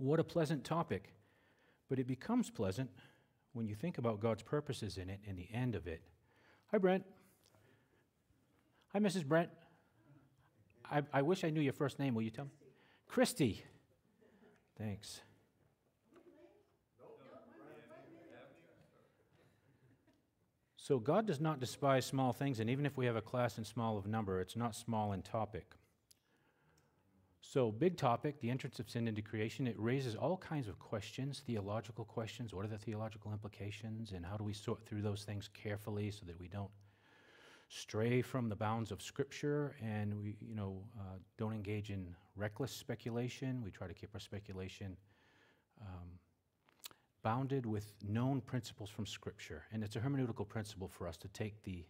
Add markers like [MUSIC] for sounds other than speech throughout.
What a pleasant topic. But it becomes pleasant when you think about God's purposes in it and the end of it. Hi, Brent. Hi, Mrs. Brent. I, I wish I knew your first name. Will you tell me? Christy. Thanks. So God does not despise small things, and even if we have a class in small of number, it's not small in topic. So, big topic, the entrance of sin into creation, it raises all kinds of questions, theological questions. What are the theological implications, and how do we sort through those things carefully so that we don't stray from the bounds of Scripture and we, you know, uh, don't engage in reckless speculation. We try to keep our speculation um, bounded with known principles from Scripture. And it's a hermeneutical principle for us to take the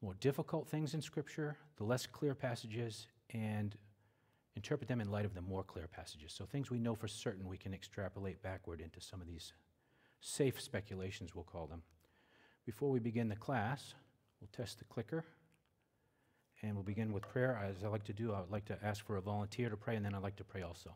more difficult things in Scripture, the less clear passages, and interpret them in light of the more clear passages. So things we know for certain, we can extrapolate backward into some of these safe speculations, we'll call them. Before we begin the class, we'll test the clicker. And we'll begin with prayer. As I like to do, I would like to ask for a volunteer to pray, and then I'd like to pray also.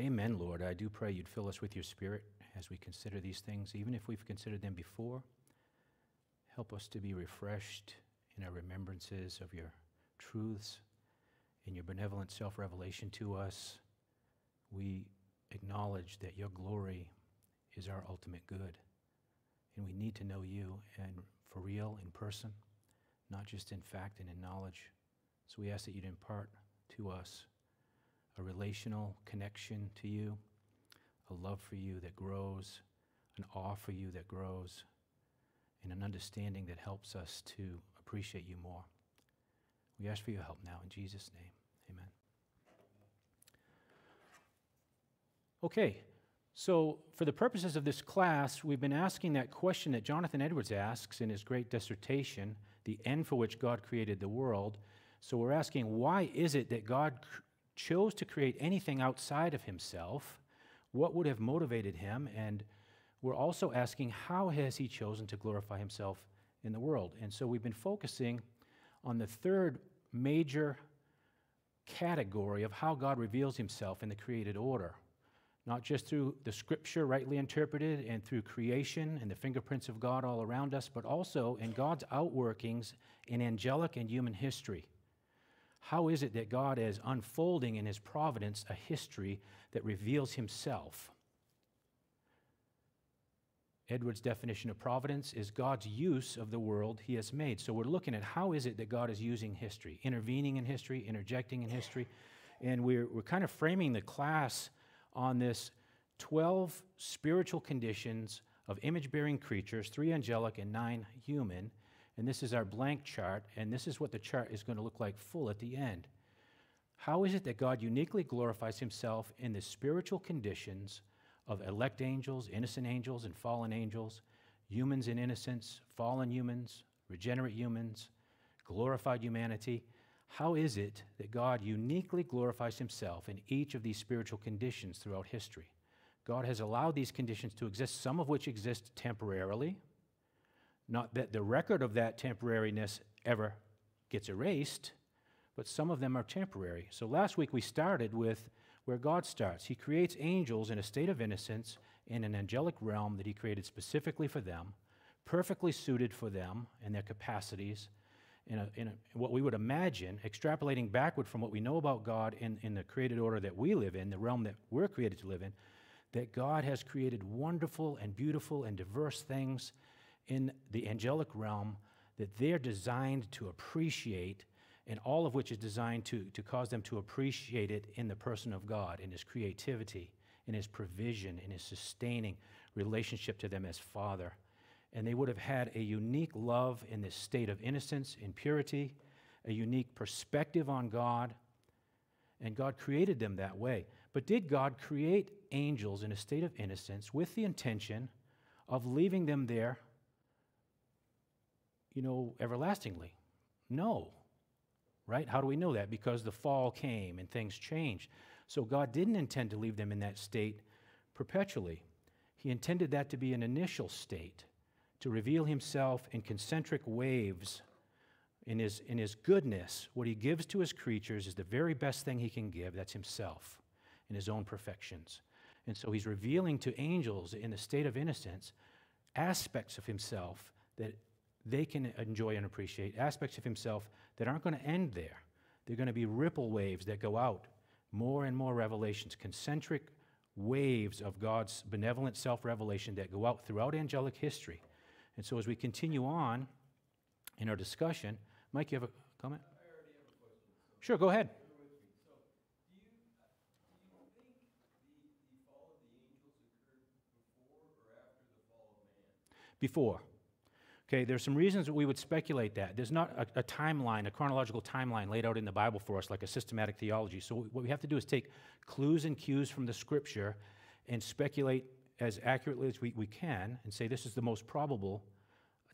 Amen, Lord. I do pray you'd fill us with your spirit as we consider these things, even if we've considered them before. Help us to be refreshed in our remembrances of your truths, in your benevolent self revelation to us. We acknowledge that your glory is our ultimate good. And we need to know you and for real in person, not just in fact and in knowledge. So we ask that you'd impart to us a relational connection to you, a love for you that grows, an awe for you that grows, and an understanding that helps us to appreciate you more. We ask for your help now in Jesus' name. Amen. Okay, so for the purposes of this class, we've been asking that question that Jonathan Edwards asks in his great dissertation, The End for Which God Created the World. So we're asking, why is it that God chose to create anything outside of himself, what would have motivated him? And we're also asking, how has he chosen to glorify himself in the world? And so we've been focusing on the third major category of how God reveals himself in the created order. Not just through the scripture rightly interpreted and through creation and the fingerprints of God all around us, but also in God's outworkings in angelic and human history. How is it that God is unfolding in His providence a history that reveals Himself? Edwards' definition of providence is God's use of the world He has made. So we're looking at how is it that God is using history, intervening in history, interjecting in history. And we're, we're kind of framing the class on this 12 spiritual conditions of image bearing creatures, three angelic and nine human, and this is our blank chart, and this is what the chart is going to look like full at the end. How is it that God uniquely glorifies himself in the spiritual conditions of elect angels, innocent angels, and fallen angels, humans in innocence, fallen humans, regenerate humans, glorified humanity? How is it that God uniquely glorifies himself in each of these spiritual conditions throughout history? God has allowed these conditions to exist, some of which exist temporarily, not that the record of that temporariness ever gets erased, but some of them are temporary. So last week we started with where God starts. He creates angels in a state of innocence in an angelic realm that He created specifically for them, perfectly suited for them and their capacities. In, a, in a, what we would imagine, extrapolating backward from what we know about God in, in the created order that we live in, the realm that we're created to live in, that God has created wonderful and beautiful and diverse things in the angelic realm that they're designed to appreciate and all of which is designed to, to cause them to appreciate it in the person of God, in his creativity, in his provision, in his sustaining relationship to them as Father. And they would have had a unique love in this state of innocence, in purity, a unique perspective on God. And God created them that way. But did God create angels in a state of innocence with the intention of leaving them there, you know, everlastingly? No. Right? How do we know that? Because the fall came and things changed. So God didn't intend to leave them in that state perpetually. He intended that to be an initial state, to reveal himself in concentric waves in his, in his goodness. What he gives to his creatures is the very best thing he can give. That's himself in his own perfections. And so he's revealing to angels in the state of innocence aspects of himself that they can enjoy and appreciate, aspects of himself that aren't going to end there. They're going to be ripple waves that go out, more and more revelations, concentric waves of God's benevolent self revelation that go out throughout angelic history. And so as we continue on in our discussion, Mike, you have a comment? Sure, go ahead. before. Okay, there's some reasons that we would speculate that. There's not a, a, timeline, a chronological timeline laid out in the Bible for us like a systematic theology. So what we have to do is take clues and cues from the scripture and speculate as accurately as we, we can and say this is the most probable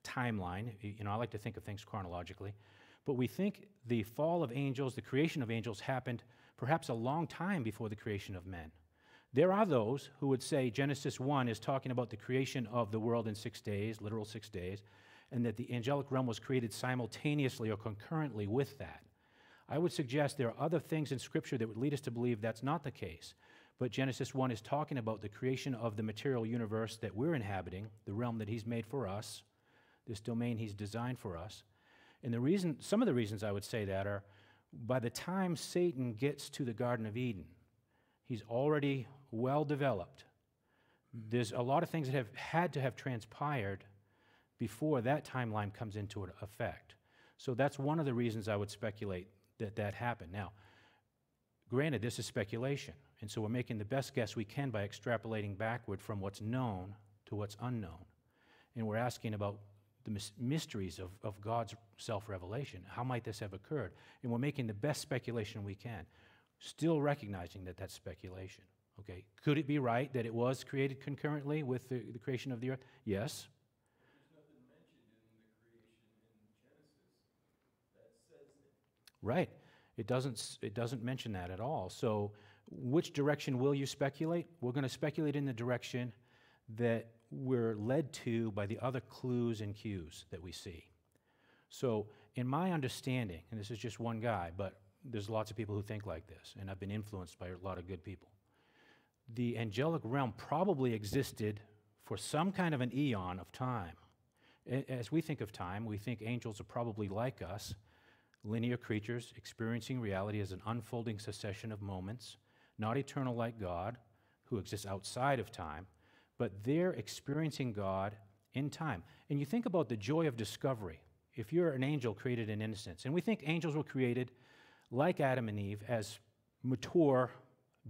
timeline. You know, I like to think of things chronologically. But we think the fall of angels, the creation of angels, happened perhaps a long time before the creation of men. There are those who would say Genesis 1 is talking about the creation of the world in six days, literal six days, and that the angelic realm was created simultaneously or concurrently with that. I would suggest there are other things in Scripture that would lead us to believe that's not the case. But Genesis 1 is talking about the creation of the material universe that we're inhabiting, the realm that He's made for us, this domain He's designed for us. And the reason, some of the reasons I would say that are by the time Satan gets to the Garden of Eden, he's already well developed. There's a lot of things that have had to have transpired before that timeline comes into effect. So that's one of the reasons I would speculate that that happened. Now, granted, this is speculation, and so we're making the best guess we can by extrapolating backward from what's known to what's unknown. And we're asking about the mysteries of, of God's self revelation. How might this have occurred? And we're making the best speculation we can, still recognizing that that's speculation. Okay, could it be right that it was created concurrently with the, the creation of the earth? Yes. Right. It doesn't, it doesn't mention that at all. So, which direction will you speculate? We're going to speculate in the direction that we're led to by the other clues and cues that we see. So, in my understanding, and this is just one guy, but there's lots of people who think like this, and I've been influenced by a lot of good people the angelic realm probably existed for some kind of an eon of time. As we think of time, we think angels are probably like us, linear creatures experiencing reality as an unfolding succession of moments, not eternal like God, who exists outside of time, but they're experiencing God in time. And you think about the joy of discovery. If you're an angel created in innocence, and we think angels were created like Adam and Eve as mature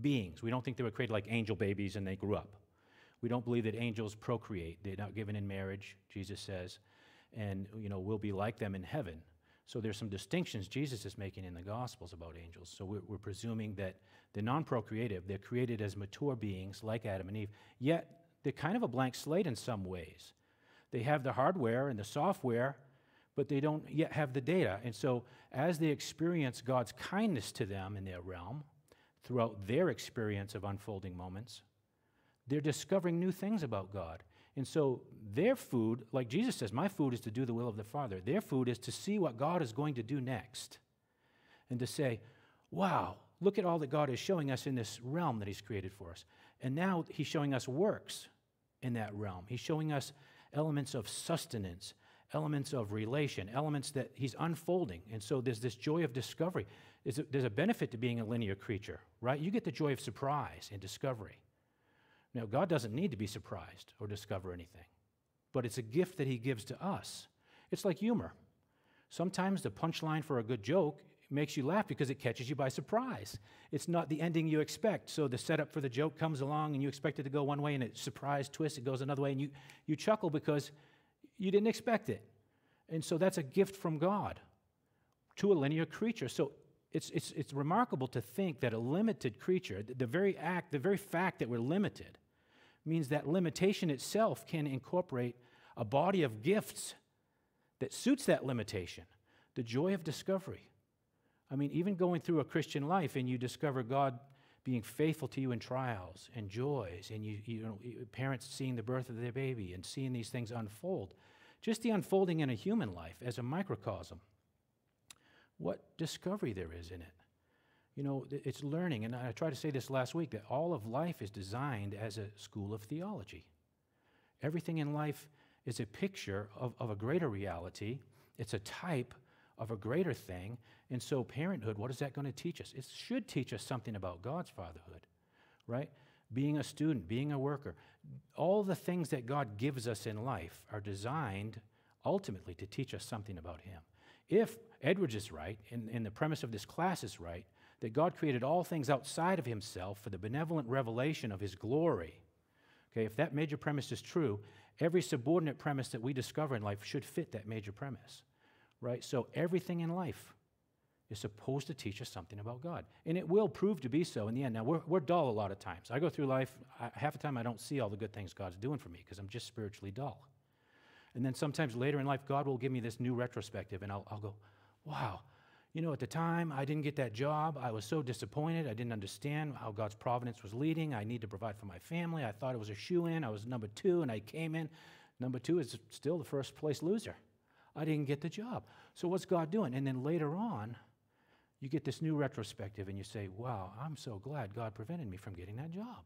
beings. We don't think they were created like angel babies and they grew up. We don't believe that angels procreate. They're not given in marriage, Jesus says, and you know, we'll be like them in heaven. So there's some distinctions Jesus is making in the Gospels about angels. So we're, we're presuming that they're non-procreative. They're created as mature beings like Adam and Eve. Yet they're kind of a blank slate in some ways. They have the hardware and the software, but they don't yet have the data. And so as they experience God's kindness to them in their realm, throughout their experience of unfolding moments, they're discovering new things about God. And so their food, like Jesus says, my food is to do the will of the Father. Their food is to see what God is going to do next and to say, wow, look at all that God is showing us in this realm that He's created for us. And now He's showing us works in that realm. He's showing us elements of sustenance, elements of relation, elements that He's unfolding. And so there's this joy of discovery is there's a benefit to being a linear creature, right? You get the joy of surprise and discovery. Now, God doesn't need to be surprised or discover anything, but it's a gift that He gives to us. It's like humor. Sometimes the punchline for a good joke makes you laugh because it catches you by surprise. It's not the ending you expect. So the setup for the joke comes along and you expect it to go one way and it surprise twist, it goes another way, and you, you chuckle because you didn't expect it. And so that's a gift from God to a linear creature. So it's, it's, it's remarkable to think that a limited creature, the very act, the very fact that we're limited, means that limitation itself can incorporate a body of gifts that suits that limitation. The joy of discovery. I mean, even going through a Christian life and you discover God being faithful to you in trials and joys, and you, you know, parents seeing the birth of their baby and seeing these things unfold. Just the unfolding in a human life as a microcosm. What discovery there is in it. You know, it's learning, and I tried to say this last week that all of life is designed as a school of theology. Everything in life is a picture of, of a greater reality, it's a type of a greater thing. And so, parenthood, what is that going to teach us? It should teach us something about God's fatherhood, right? Being a student, being a worker. All the things that God gives us in life are designed ultimately to teach us something about Him. If Edwards is right, and, and the premise of this class is right, that God created all things outside of Himself for the benevolent revelation of His glory, okay, if that major premise is true, every subordinate premise that we discover in life should fit that major premise right? So everything in life is supposed to teach us something about God. And it will prove to be so in the end. Now, we're, we're dull a lot of times. I go through life, I, half the time I don't see all the good things God's doing for me because I'm just spiritually dull. And then sometimes later in life, God will give me this new retrospective, and I'll, I'll go, wow, you know, at the time I didn't get that job. I was so disappointed. I didn't understand how God's providence was leading. I need to provide for my family. I thought it was a shoe in. I was number two, and I came in. Number two is still the first place loser. I didn't get the job. So what's God doing? And then later on, you get this new retrospective and you say, wow, I'm so glad God prevented me from getting that job.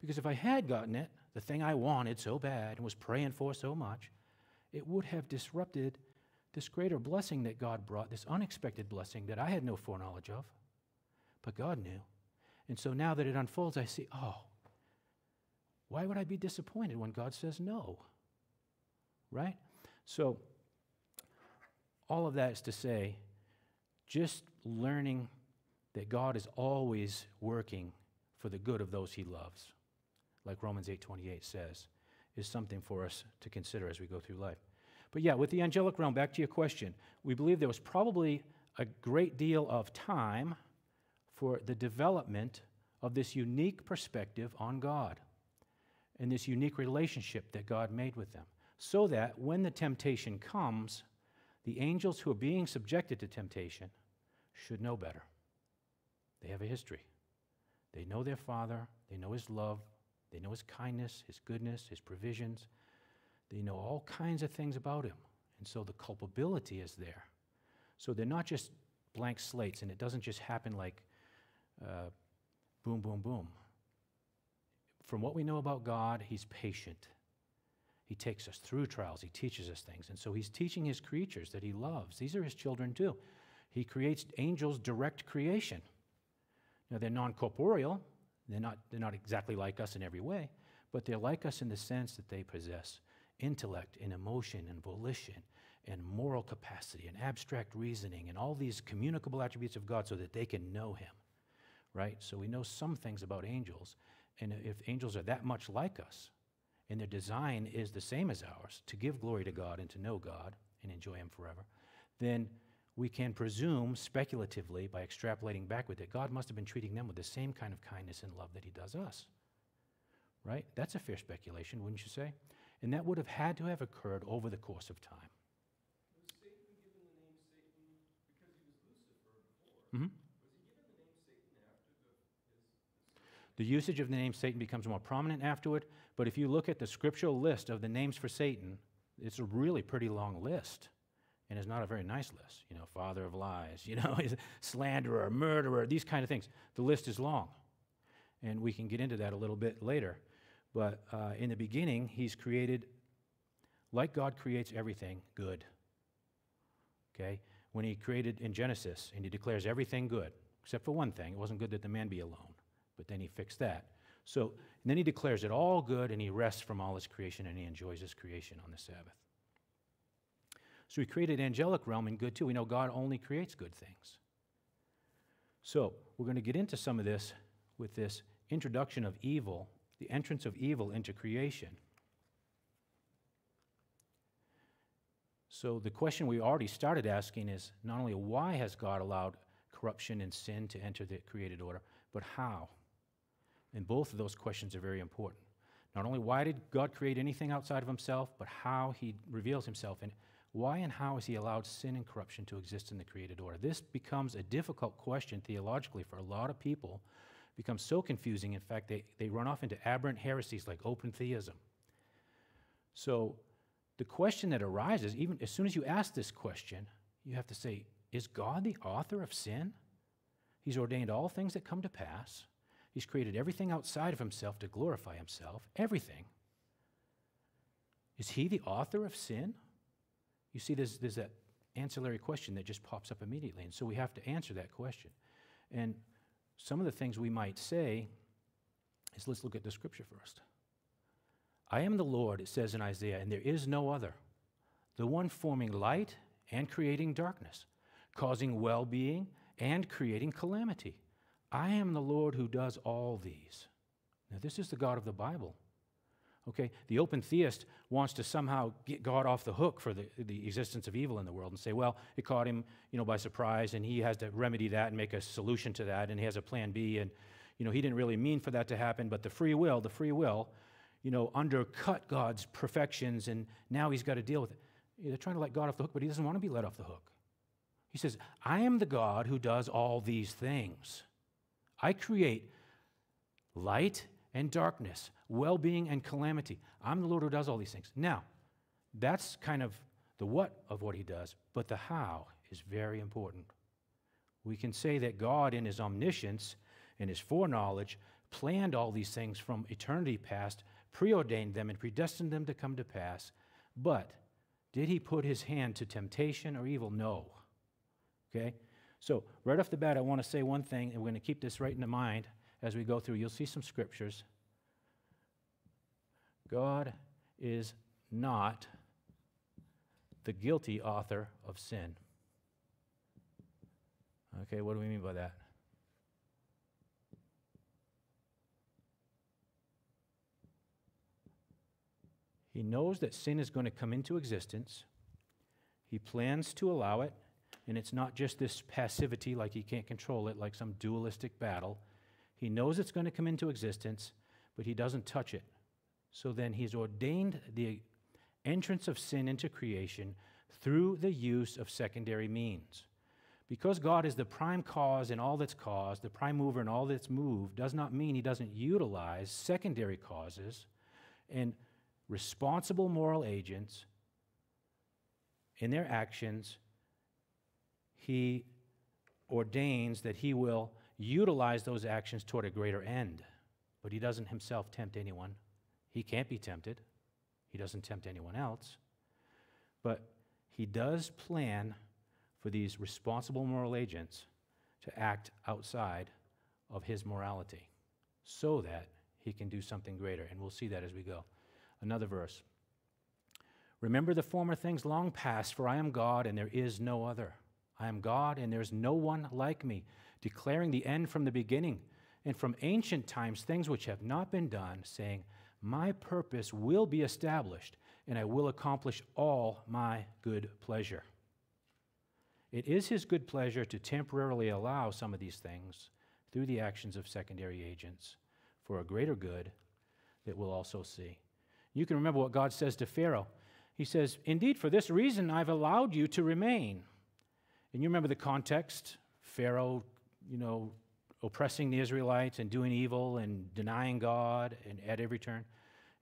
Because if I had gotten it, the thing I wanted so bad and was praying for so much, it would have disrupted this greater blessing that God brought, this unexpected blessing that I had no foreknowledge of, but God knew. And so now that it unfolds, I see, oh, why would I be disappointed when God says no? Right? So, all of that is to say, just learning that God is always working for the good of those he loves, like Romans 8:28 says, is something for us to consider as we go through life. But yeah, with the angelic realm, back to your question, we believe there was probably a great deal of time for the development of this unique perspective on God and this unique relationship that God made with them, so that when the temptation comes, the angels who are being subjected to temptation should know better. They have a history. They know their Father, they know His love, they know His kindness, His goodness, His provisions. They know all kinds of things about Him. And so the culpability is there. So they're not just blank slates, and it doesn't just happen like uh, boom, boom, boom. From what we know about God, He's patient. He takes us through trials. He teaches us things. And so he's teaching his creatures that he loves. These are his children too. He creates angels direct creation. Now they're non corporeal, they're not, they're not exactly like us in every way, but they're like us in the sense that they possess intellect and emotion and volition and moral capacity and abstract reasoning and all these communicable attributes of God so that they can know him. Right? So we know some things about angels. And if angels are that much like us, and their design is the same as ours to give glory to God and to know God and enjoy Him forever, then we can presume speculatively by extrapolating backward that God must have been treating them with the same kind of kindness and love that He does us. Right? That's a fair speculation, wouldn't you say? And that would have had to have occurred over the course of time. Mm-hmm. The usage of the name Satan becomes more prominent afterward, but if you look at the scriptural list of the names for Satan, it's a really pretty long list. And it's not a very nice list. You know, father of lies, [LAUGHS] you know, slanderer, murderer, these kind of things. The list is long. And we can get into that a little bit later. But uh, in the beginning, he's created, like God creates everything, good. Okay? When he created in Genesis, and he declares everything good, except for one thing it wasn't good that the man be alone. But then he fixed that. So then he declares it all good and he rests from all his creation and he enjoys his creation on the Sabbath. So he created angelic realm in good too. We know God only creates good things. So, we're going to get into some of this with this introduction of evil, the entrance of evil into creation. So, the question we already started asking is not only why has God allowed corruption and sin to enter the created order, but how? And both of those questions are very important. Not only why did God create anything outside of himself, but how he reveals himself. And why and how has he allowed sin and corruption to exist in the created order? This becomes a difficult question theologically for a lot of people. It becomes so confusing. In fact, they, they run off into aberrant heresies like open theism. So the question that arises, even as soon as you ask this question, you have to say, is God the author of sin? He's ordained all things that come to pass. He's created everything outside of himself to glorify himself, everything. Is he the author of sin? You see, there's, there's that ancillary question that just pops up immediately. And so we have to answer that question. And some of the things we might say is let's look at the scripture first. I am the Lord, it says in Isaiah, and there is no other, the one forming light and creating darkness, causing well being and creating calamity. I am the Lord who does all these. Now, this is the God of the Bible. Okay, the open theist wants to somehow get God off the hook for the, the existence of evil in the world and say, well, it caught him, you know, by surprise, and he has to remedy that and make a solution to that, and he has a plan B, and you know, he didn't really mean for that to happen, but the free will, the free will, you know, undercut God's perfections, and now he's got to deal with it. They're trying to let God off the hook, but he doesn't want to be let off the hook. He says, I am the God who does all these things. I create light and darkness, well being and calamity. I'm the Lord who does all these things. Now, that's kind of the what of what he does, but the how is very important. We can say that God, in his omniscience and his foreknowledge, planned all these things from eternity past, preordained them, and predestined them to come to pass. But did he put his hand to temptation or evil? No. Okay? So, right off the bat, I want to say one thing, and we're going to keep this right in the mind as we go through. You'll see some scriptures. God is not the guilty author of sin. Okay, what do we mean by that? He knows that sin is going to come into existence. He plans to allow it. And it's not just this passivity, like he can't control it, like some dualistic battle. He knows it's going to come into existence, but he doesn't touch it. So then he's ordained the entrance of sin into creation through the use of secondary means. Because God is the prime cause in all that's caused, the prime mover in all that's moved, does not mean he doesn't utilize secondary causes and responsible moral agents in their actions he ordains that he will utilize those actions toward a greater end. But he doesn't himself tempt anyone. He can't be tempted. He doesn't tempt anyone else. But he does plan for these responsible moral agents to act outside of his morality so that he can do something greater. And we'll see that as we go. Another verse. Remember the former things long past, for I am God and there is no other. I am God, and there's no one like me, declaring the end from the beginning, and from ancient times things which have not been done, saying, My purpose will be established, and I will accomplish all my good pleasure. It is his good pleasure to temporarily allow some of these things through the actions of secondary agents for a greater good that we'll also see. You can remember what God says to Pharaoh. He says, Indeed, for this reason I've allowed you to remain and you remember the context Pharaoh, you know, oppressing the Israelites and doing evil and denying God and at every turn.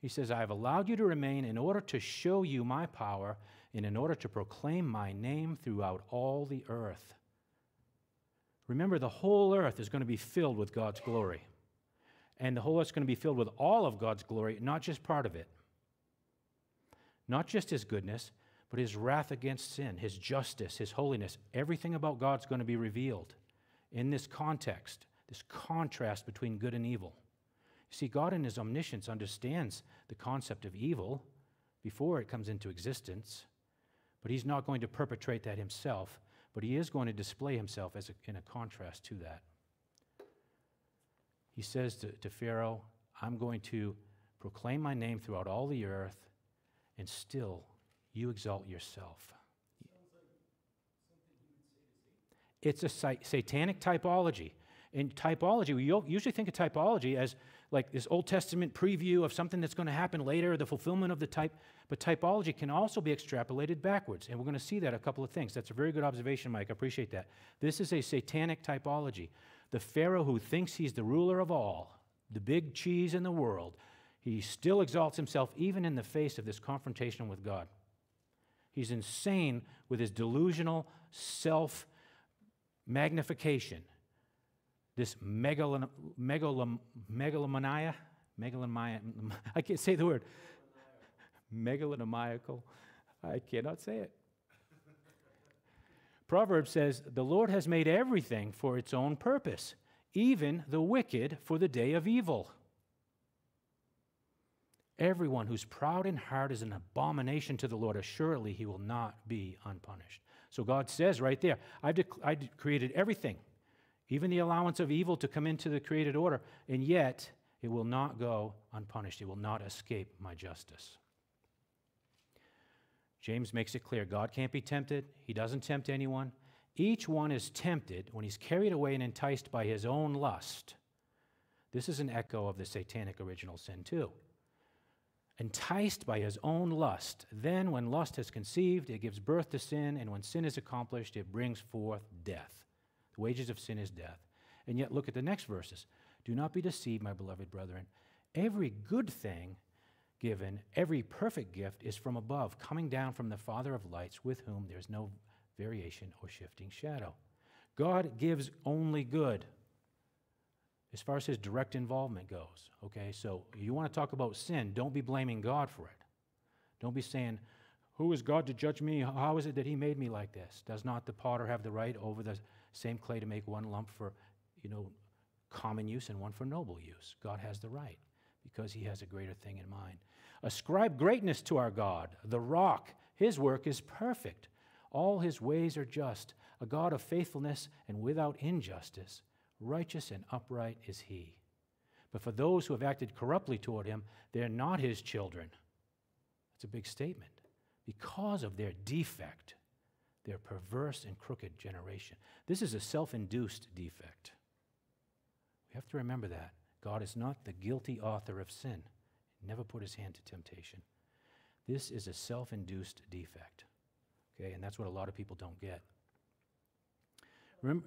He says, I have allowed you to remain in order to show you my power and in order to proclaim my name throughout all the earth. Remember, the whole earth is going to be filled with God's glory. And the whole earth is going to be filled with all of God's glory, not just part of it. Not just his goodness, but his wrath against sin, his justice, his holiness, everything about God's going to be revealed in this context, this contrast between good and evil. You see, God in his omniscience understands the concept of evil before it comes into existence, but he's not going to perpetrate that himself, but he is going to display himself as a, in a contrast to that. he says to, to Pharaoh, I'm going to proclaim my name throughout all the earth, and still you exalt yourself. It's a satanic typology. In typology, we usually think of typology as like this Old Testament preview of something that's going to happen later, the fulfillment of the type. But typology can also be extrapolated backwards. And we're going to see that a couple of things. That's a very good observation, Mike. I appreciate that. This is a satanic typology. The Pharaoh who thinks he's the ruler of all, the big cheese in the world, he still exalts himself even in the face of this confrontation with God. He's insane with his delusional self magnification this megalon, megalom, megalomania, megalomania, [LAUGHS] I can't say the word, megalonomiacal. I cannot say it. Proverbs says, The Lord has made everything for its own purpose, even the wicked for the day of evil. Everyone who's proud in heart is an abomination to the Lord. Assuredly, he will not be unpunished. So God says right there, I've, dec- I created everything even the allowance of evil to come into the created order, and yet it will not go unpunished. It will not escape my justice. James makes it clear God can't be tempted, He doesn't tempt anyone. Each one is tempted when he's carried away and enticed by his own lust. This is an echo of the satanic original sin, too. Enticed by his own lust. Then, when lust has conceived, it gives birth to sin, and when sin is accomplished, it brings forth death. The wages of sin is death. And yet, look at the next verses. Do not be deceived, my beloved brethren. Every good thing given, every perfect gift is from above, coming down from the Father of lights, with whom there's no variation or shifting shadow. God gives only good as far as his direct involvement goes. Okay, so you want to talk about sin, don't be blaming God for it. Don't be saying, Who is God to judge me? How is it that he made me like this? Does not the potter have the right over the same clay to make one lump for, you know, common use and one for noble use. God has the right because he has a greater thing in mind. Ascribe greatness to our God, the rock. His work is perfect. All his ways are just, a God of faithfulness and without injustice. Righteous and upright is he. But for those who have acted corruptly toward him, they're not his children. That's a big statement. Because of their defect, their perverse and crooked generation. This is a self induced defect. We have to remember that. God is not the guilty author of sin, he never put his hand to temptation. This is a self induced defect. Okay, and that's what a lot of people don't get. Remember.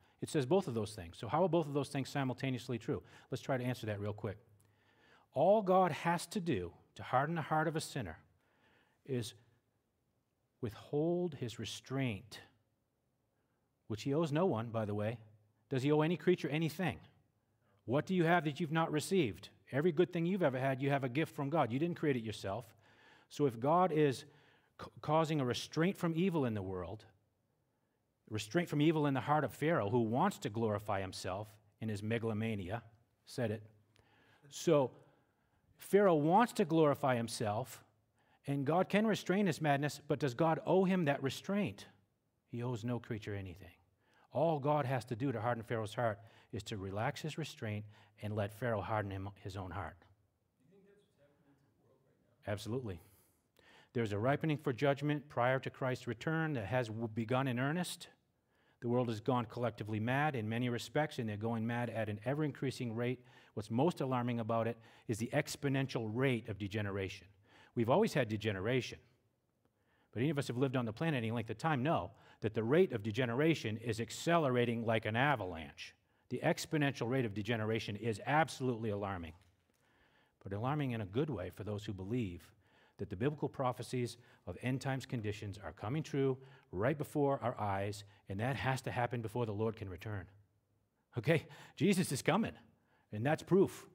It says both of those things. So how are both of those things simultaneously true? Let's try to answer that real quick. All God has to do to harden the heart of a sinner is withhold his restraint, which he owes no one, by the way. Does he owe any creature anything? What do you have that you've not received? Every good thing you've ever had, you have a gift from God. You didn't create it yourself. So if God is causing a restraint from evil in the world, restraint from evil in the heart of Pharaoh, who wants to glorify himself in his megalomania, said it. So Pharaoh wants to glorify himself, and God can restrain his madness, but does God owe him that restraint? He owes no creature anything. All God has to do to harden Pharaoh's heart is to relax his restraint and let Pharaoh harden him his own heart. Absolutely. There's a ripening for judgment prior to Christ's return that has begun in earnest. The world has gone collectively mad in many respects, and they're going mad at an ever increasing rate. What's most alarming about it is the exponential rate of degeneration. We've always had degeneration. But any of us have lived on the planet any length of time know that the rate of degeneration is accelerating like an avalanche. The exponential rate of degeneration is absolutely alarming, but alarming in a good way for those who believe that the biblical prophecies of end times conditions are coming true right before our eyes, and that has to happen before the Lord can return. Okay? Jesus is coming, and that's proof.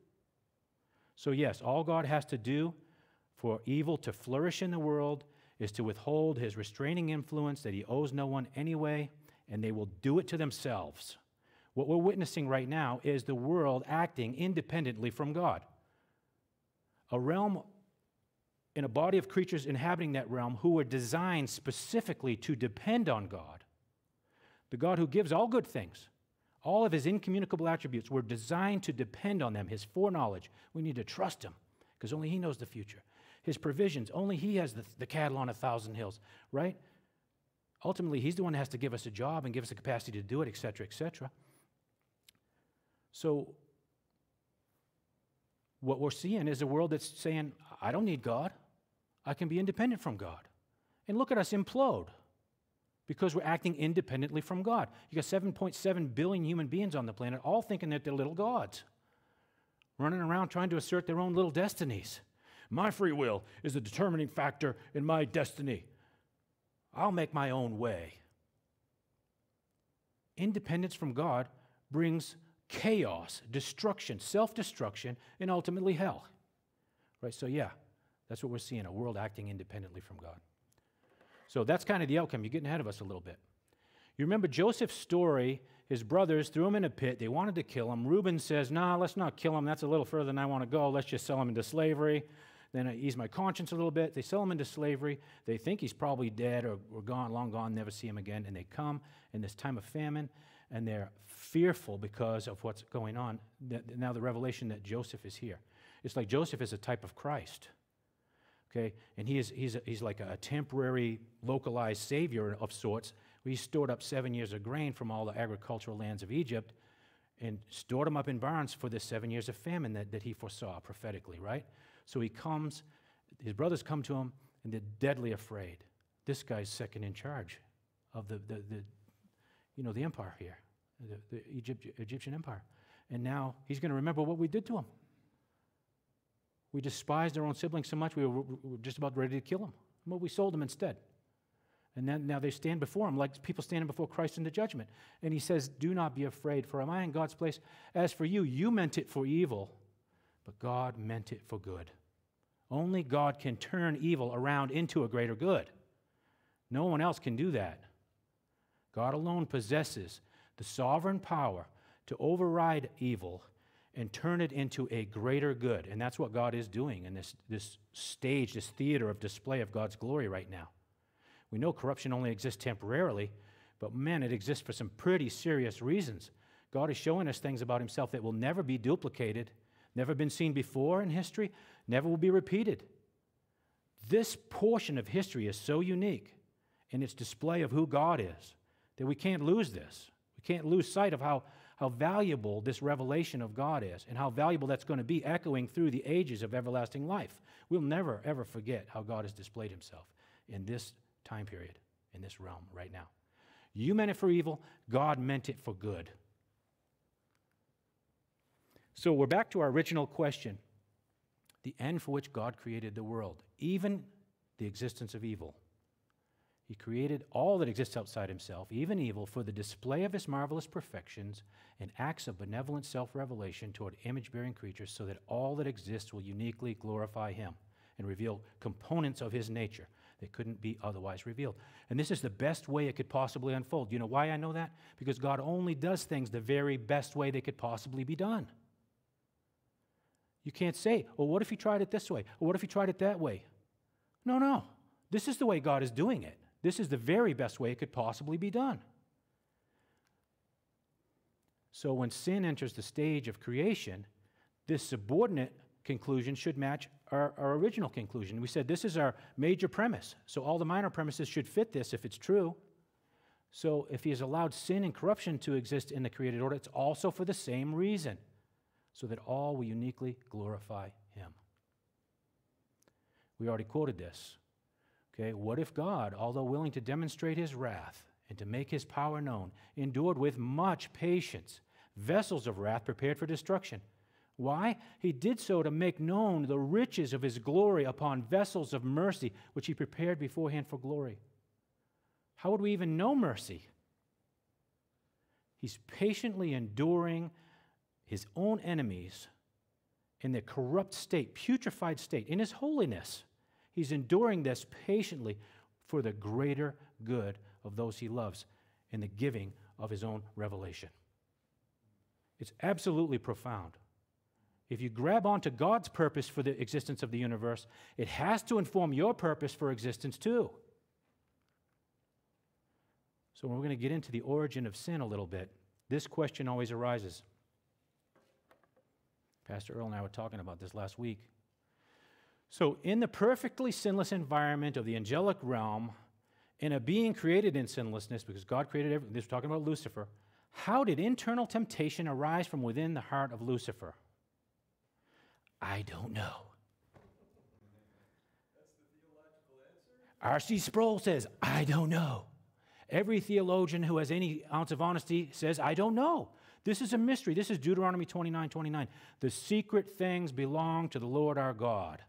So, yes, all God has to do for evil to flourish in the world is to withhold his restraining influence that he owes no one anyway, and they will do it to themselves. What we're witnessing right now is the world acting independently from God. A realm in a body of creatures inhabiting that realm who were designed specifically to depend on God, the God who gives all good things. All of his incommunicable attributes were designed to depend on them, his foreknowledge. We need to trust him because only he knows the future. His provisions, only he has the, the cattle on a thousand hills, right? Ultimately, he's the one that has to give us a job and give us the capacity to do it, etc., etc. So, what we're seeing is a world that's saying, I don't need God. I can be independent from God. And look at us implode because we're acting independently from God. You got 7.7 billion human beings on the planet, all thinking that they're little gods, running around trying to assert their own little destinies. My free will is the determining factor in my destiny. I'll make my own way. Independence from God brings chaos, destruction, self destruction, and ultimately hell. Right? So, yeah, that's what we're seeing a world acting independently from God. So, that's kind of the outcome. You're getting ahead of us a little bit. You remember Joseph's story. His brothers threw him in a pit. They wanted to kill him. Reuben says, Nah, let's not kill him. That's a little further than I want to go. Let's just sell him into slavery. Then I ease my conscience a little bit. They sell him into slavery. They think he's probably dead or, or gone, long gone, never see him again. And they come in this time of famine and they're fearful because of what's going on. Now, the revelation that Joseph is here. It's like Joseph is a type of Christ. Okay? And he is, he's, a, he's like a temporary, localized savior of sorts. He stored up seven years of grain from all the agricultural lands of Egypt and stored them up in barns for the seven years of famine that, that he foresaw prophetically, right? So he comes, his brothers come to him, and they're deadly afraid. This guy's second in charge of the, the, the you know, the empire here, the, the Egypt, Egyptian empire. And now he's going to remember what we did to him. We despised our own siblings so much we were, we were just about ready to kill them. But we sold them instead. And then now they stand before him like people standing before Christ in the judgment. And he says, Do not be afraid, for am I in God's place? As for you, you meant it for evil, but God meant it for good. Only God can turn evil around into a greater good. No one else can do that. God alone possesses the sovereign power to override evil and turn it into a greater good. And that's what God is doing in this, this stage, this theater of display of God's glory right now. We know corruption only exists temporarily, but man, it exists for some pretty serious reasons. God is showing us things about himself that will never be duplicated, never been seen before in history, never will be repeated. This portion of history is so unique in its display of who God is that we can't lose this. We can't lose sight of how, how valuable this revelation of God is and how valuable that's going to be echoing through the ages of everlasting life. We'll never, ever forget how God has displayed himself in this time period, in this realm right now. You meant it for evil, God meant it for good. So we're back to our original question the end for which God created the world, even the existence of evil. He created all that exists outside himself, even evil, for the display of his marvelous perfections and acts of benevolent self revelation toward image bearing creatures, so that all that exists will uniquely glorify him and reveal components of his nature that couldn't be otherwise revealed. And this is the best way it could possibly unfold. You know why I know that? Because God only does things the very best way they could possibly be done. You can't say, well, what if he tried it this way? Or what if he tried it that way? No, no. This is the way God is doing it. This is the very best way it could possibly be done. So when sin enters the stage of creation, this subordinate conclusion should match our, our, original conclusion. We said this is our major premise. So all the minor premises should fit this if it's true. So if he has allowed sin and corruption to exist in the created order, it's also for the same reason, so that all will uniquely glorify him. We already quoted this. Okay, what if God, although willing to demonstrate his wrath and to make his power known, endured with much patience vessels of wrath prepared for destruction? Why? He did so to make known the riches of his glory upon vessels of mercy, which he prepared beforehand for glory. How would we even know mercy? He's patiently enduring his own enemies in their corrupt state, putrefied state, in his holiness. He's enduring this patiently for the greater good of those he loves in the giving of his own revelation. It's absolutely profound. If you grab onto God's purpose for the existence of the universe, it has to inform your purpose for existence too. So, we're going to get into the origin of sin a little bit. This question always arises. Pastor Earl and I were talking about this last week. So, in the perfectly sinless environment of the angelic realm, in a being created in sinlessness, because God created everything, this is talking about Lucifer, how did internal temptation arise from within the heart of Lucifer? I don't know. R.C. Sproul says, I don't know. Every theologian who has any ounce of honesty says, I don't know. This is a mystery. This is Deuteronomy 29 29. The secret things belong to the Lord our God.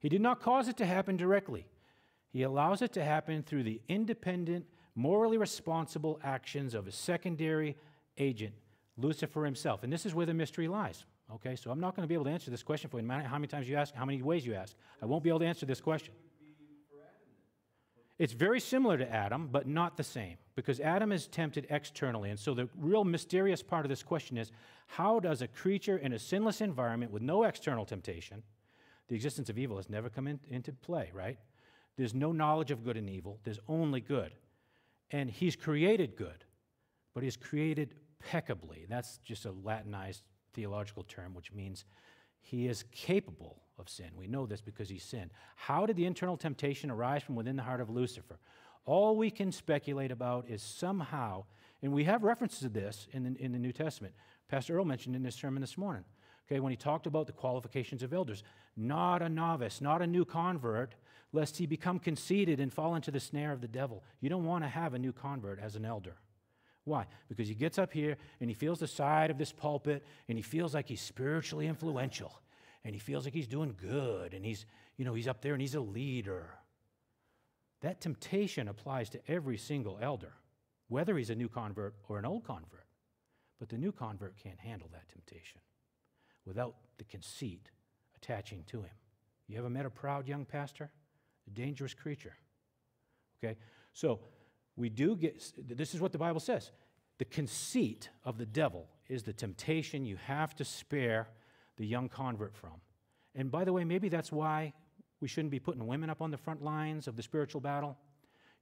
He did not cause it to happen directly. He allows it to happen through the independent, morally responsible actions of a secondary agent, Lucifer himself. And this is where the mystery lies. Okay, so I'm not going to be able to answer this question for you. no matter How many times you ask, how many ways you ask. I won't be able to answer this question. It's very similar to Adam, but not the same, because Adam is tempted externally. And so the real mysterious part of this question is how does a creature in a sinless environment with no external temptation, the existence of evil has never come in, into play, right? There's no knowledge of good and evil, there's only good. And he's created good, but he's created peccably. That's just a Latinized theological term, which means he is capable of sin. We know this because he sinned. How did the internal temptation arise from within the heart of Lucifer? All we can speculate about is somehow, and we have references to this in the, in the New Testament. Pastor Earl mentioned in his sermon this morning, okay, when he talked about the qualifications of elders. Not a novice, not a new convert, lest he become conceited and fall into the snare of the devil. You don't want to have a new convert as an elder. Why? Because he gets up here and he feels the side of this pulpit and he feels like he's spiritually influential and he feels like he's doing good and he's, you know, he's up there and he's a leader. That temptation applies to every single elder, whether he's a new convert or an old convert. But the new convert can't handle that temptation without the conceit attaching to him. You ever met a proud young pastor? a dangerous creature. Okay? So we do get, this is what the Bible says. The conceit of the devil is the temptation you have to spare the young convert from. And by the way, maybe that's why we shouldn't be putting women up on the front lines of the spiritual battle.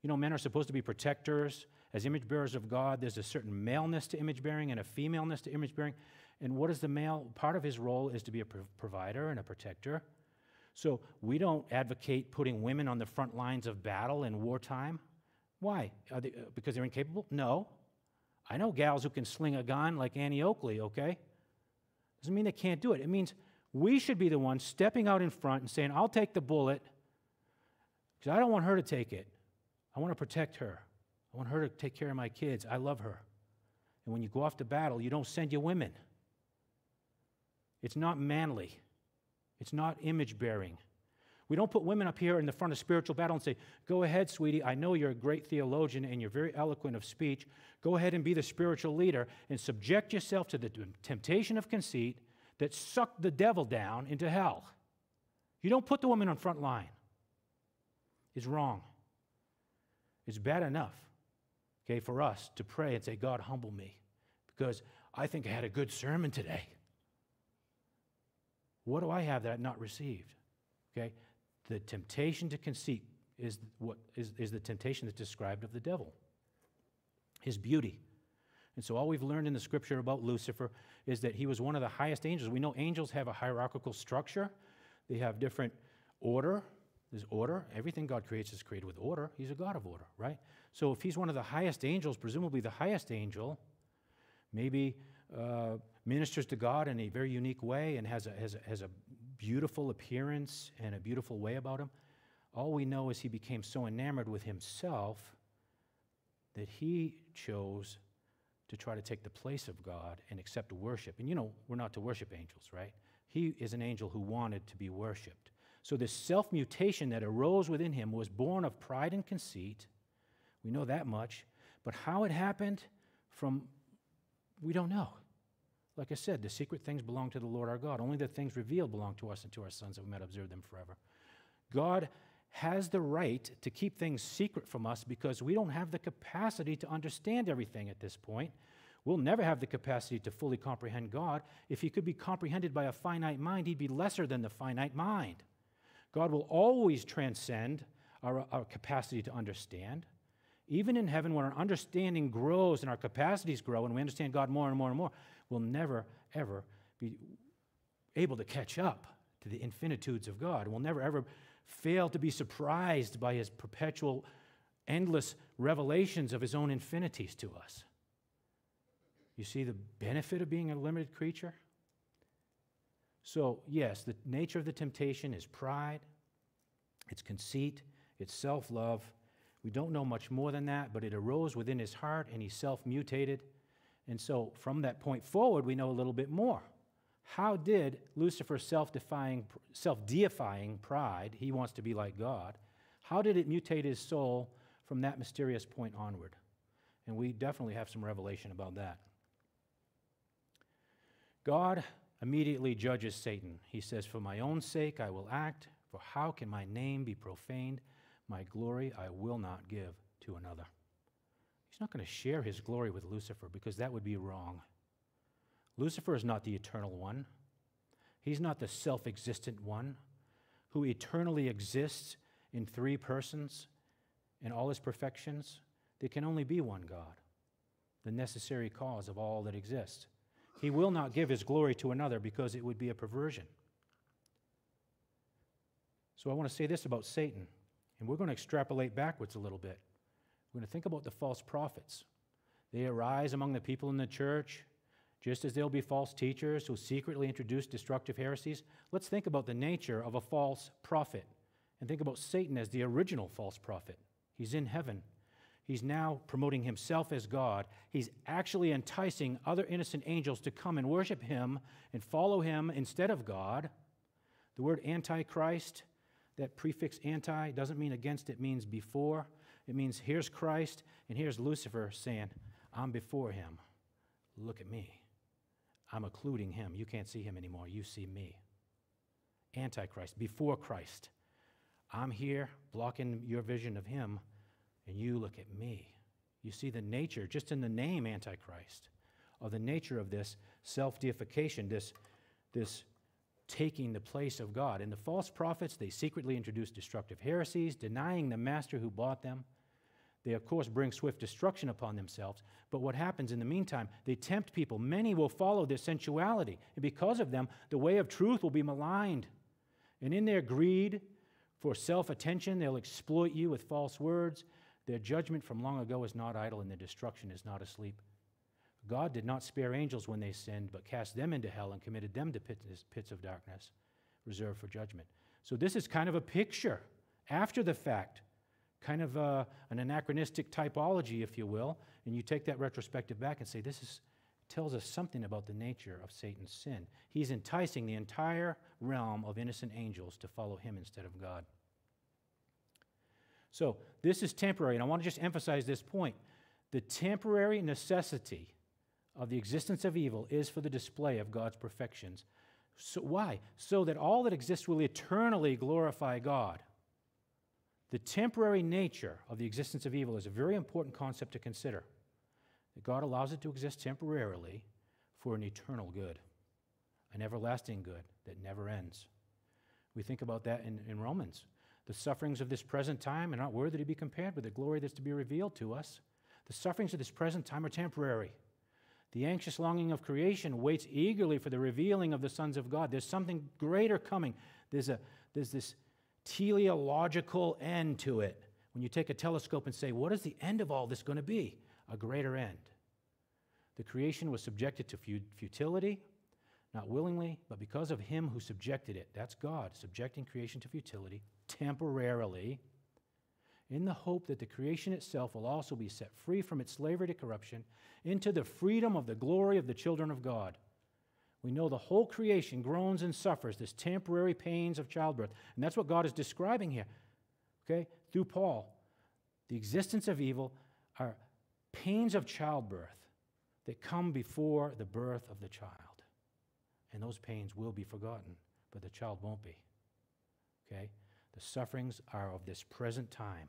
You know, men are supposed to be protectors. As image bearers of God, there's a certain maleness to image bearing and a femaleness to image bearing. And what is the male? Part of his role is to be a provider and a protector. So we don't advocate putting women on the front lines of battle in wartime. Why? They, uh, because they're incapable? No. I know gals who can sling a gun like Annie Oakley, okay? Doesn't mean they can't do it. It means we should be the ones stepping out in front and saying, I'll take the bullet because I don't want her to take it. I want to protect her. I want her to take care of my kids. I love her. And when you go off to battle, you don't send your women. It's not manly. It's not image bearing. We don't put women up here in the front of spiritual battle and say, Go ahead, sweetie. I know you're a great theologian and you're very eloquent of speech. Go ahead and be the spiritual leader and subject yourself to the temptation of conceit that sucked the devil down into hell. You don't put the woman on front line. It's wrong. It's bad enough, okay, for us to pray and say, God, humble me, because I think I had a good sermon today. What do I have that I've not received? Okay? The temptation to conceit is, what, is, is the temptation that's described of the devil, his beauty. And so, all we've learned in the scripture about Lucifer is that he was one of the highest angels. We know angels have a hierarchical structure, they have different order. There's order. Everything God creates is created with order. He's a God of order, right? So, if he's one of the highest angels, presumably the highest angel, maybe uh, ministers to God in a very unique way and has a, has, a, has a beautiful appearance and a beautiful way about him. All we know is he became so enamored with himself that he chose to try to take the place of God and accept worship. And you know, we're not to worship angels, right? he is an angel who wanted to be worshiped. So, this self mutation that arose within him was born of pride and conceit. We know that much. But how it happened from, we don't know. Like I said, the secret things belong to the Lord our God. Only the things revealed belong to us and to our sons that we might observe them forever. God has the right to keep things secret from us because we don't have the capacity to understand everything at this point. We'll never have the capacity to fully comprehend God. If he could be comprehended by a finite mind, he'd be lesser than the finite mind. God will always transcend our, our capacity to understand. Even in heaven, when our understanding grows and our capacities grow and we understand God more and more and more, we'll never, ever be able to catch up to the infinitudes of God. We'll never, ever fail to be surprised by his perpetual, endless revelations of his own infinities to us. You see the benefit of being a limited creature? So, yes, the nature of the temptation is pride, it's conceit, it's self love. We don't know much more than that, but it arose within his heart and he self mutated. And so, from that point forward, we know a little bit more. How did Lucifer's self defying, self deifying pride, he wants to be like God, how did it mutate his soul from that mysterious point onward? And we definitely have some revelation about that. God immediately judges Satan. He says, For my own sake I will act, for how can my name be profaned? My glory I will not give to another. He's not going to share his glory with Lucifer because that would be wrong. Lucifer is not the eternal one, he's not the self existent one who eternally exists in three persons in all his perfections. There can only be one God, the necessary cause of all that exists. He will not give his glory to another because it would be a perversion. So I want to say this about Satan, and we're going to extrapolate backwards a little bit. We're going to think about the false prophets. They arise among the people in the church, just as there'll be false teachers who secretly introduce destructive heresies. Let's think about the nature of a false prophet and think about Satan as the original false prophet. He's in heaven. He's now promoting himself as God. He's actually enticing other innocent angels to come and worship him and follow him instead of God. The word antichrist, that prefix anti, doesn't mean against, it means before. It means here's Christ and here's Lucifer saying, I'm before him. Look at me. I'm occluding him. You can't see him anymore. You see me. Antichrist, before Christ. I'm here blocking your vision of him, and you look at me. You see the nature, just in the name Antichrist, of the nature of this self deification, this, this taking the place of God. And the false prophets, they secretly introduce destructive heresies, denying the master who bought them. They, of course, bring swift destruction upon themselves. But what happens in the meantime? They tempt people. Many will follow their sensuality. And because of them, the way of truth will be maligned. And in their greed for self attention, they'll exploit you with false words. Their judgment from long ago is not idle, and their destruction is not asleep. God did not spare angels when they sinned, but cast them into hell and committed them to pits, pits of darkness reserved for judgment. So, this is kind of a picture after the fact kind of a, an anachronistic typology, if you will, and you take that retrospective back and say, this is, tells us something about the nature of Satan's sin. He's enticing the entire realm of innocent angels to follow him instead of God. So, this is temporary, and I want to just emphasize this point. The temporary necessity of the existence of evil is for the display of God's perfections. So, why? So that all that exists will eternally glorify God. The temporary nature of the existence of evil is a very important concept to consider. That God allows it to exist temporarily for an eternal good, an everlasting good that never ends. We think about that in, in Romans. The sufferings of this present time are not worthy to be compared with the glory that's to be revealed to us. The sufferings of this present time are temporary. The anxious longing of creation waits eagerly for the revealing of the sons of God. There's something greater coming. There's, a, there's this teleological end to it. When you take a telescope and say, what is the end of all this going to be? A greater end. The creation was subjected to futility, not willingly, but because of him who subjected it. That's God, subjecting creation to futility temporarily, in the hope that the creation itself will also be set free from its slavery to corruption into the freedom of the glory of the children of God. We know the whole creation groans and suffers this temporary pains of childbirth. And that's what God is describing here. Okay? Through Paul. The existence of evil are pains of childbirth that come before the birth of the child. And those pains will be forgotten, but the child won't be. Okay? The sufferings are of this present time,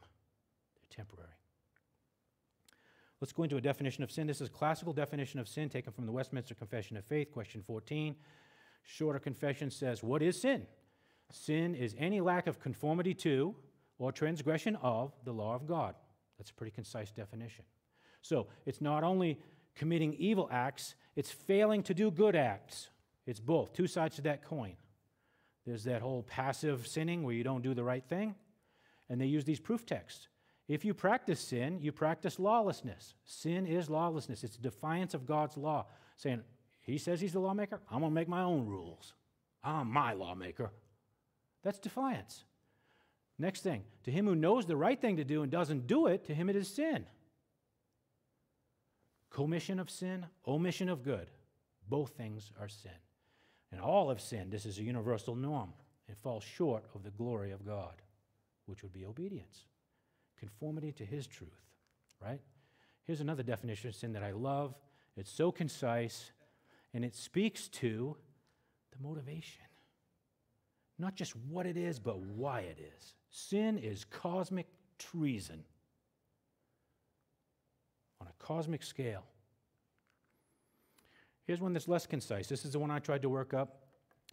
they're temporary. Let's go into a definition of sin. This is a classical definition of sin taken from the Westminster Confession of Faith, question 14. Shorter confession says, What is sin? Sin is any lack of conformity to or transgression of the law of God. That's a pretty concise definition. So it's not only committing evil acts, it's failing to do good acts. It's both, two sides to that coin. There's that whole passive sinning where you don't do the right thing, and they use these proof texts. If you practice sin, you practice lawlessness. Sin is lawlessness, it's defiance of God's law, saying, He says He's the lawmaker, I'm going to make my own rules. I'm my lawmaker. That's defiance. Next thing, to him who knows the right thing to do and doesn't do it, to him it is sin. Commission of sin, omission of good. Both things are sin. And all have sinned. This is a universal norm. It falls short of the glory of God, which would be obedience, conformity to his truth, right? Here's another definition of sin that I love. It's so concise, and it speaks to the motivation. Not just what it is, but why it is. Sin is cosmic treason on a cosmic scale. Here's one that's less concise. This is the one I tried to work up.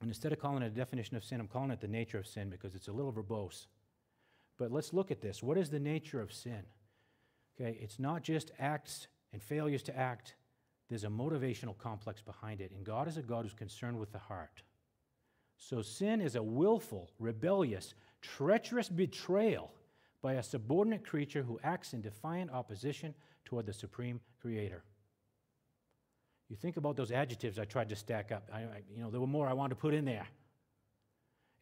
And instead of calling it a definition of sin, I'm calling it the nature of sin because it's a little verbose. But let's look at this. What is the nature of sin? Okay, it's not just acts and failures to act, there's a motivational complex behind it. And God is a God who's concerned with the heart. So sin is a willful, rebellious, treacherous betrayal by a subordinate creature who acts in defiant opposition toward the supreme creator. You think about those adjectives I tried to stack up. I, I, you know, there were more I wanted to put in there.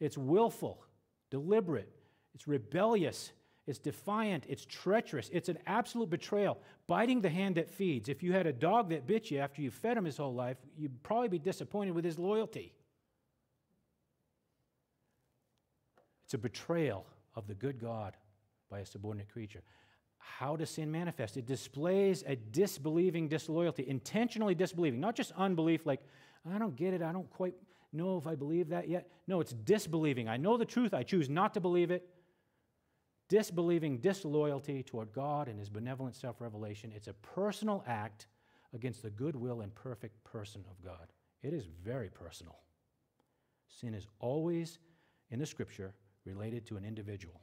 It's willful, deliberate, it's rebellious, it's defiant, it's treacherous, it's an absolute betrayal, biting the hand that feeds. If you had a dog that bit you after you fed him his whole life, you'd probably be disappointed with his loyalty. It's a betrayal of the good God by a subordinate creature. How does sin manifest? It displays a disbelieving disloyalty, intentionally disbelieving, not just unbelief, like, I don't get it, I don't quite know if I believe that yet. No, it's disbelieving. I know the truth, I choose not to believe it. Disbelieving disloyalty toward God and His benevolent self revelation. It's a personal act against the goodwill and perfect person of God. It is very personal. Sin is always, in the scripture, related to an individual,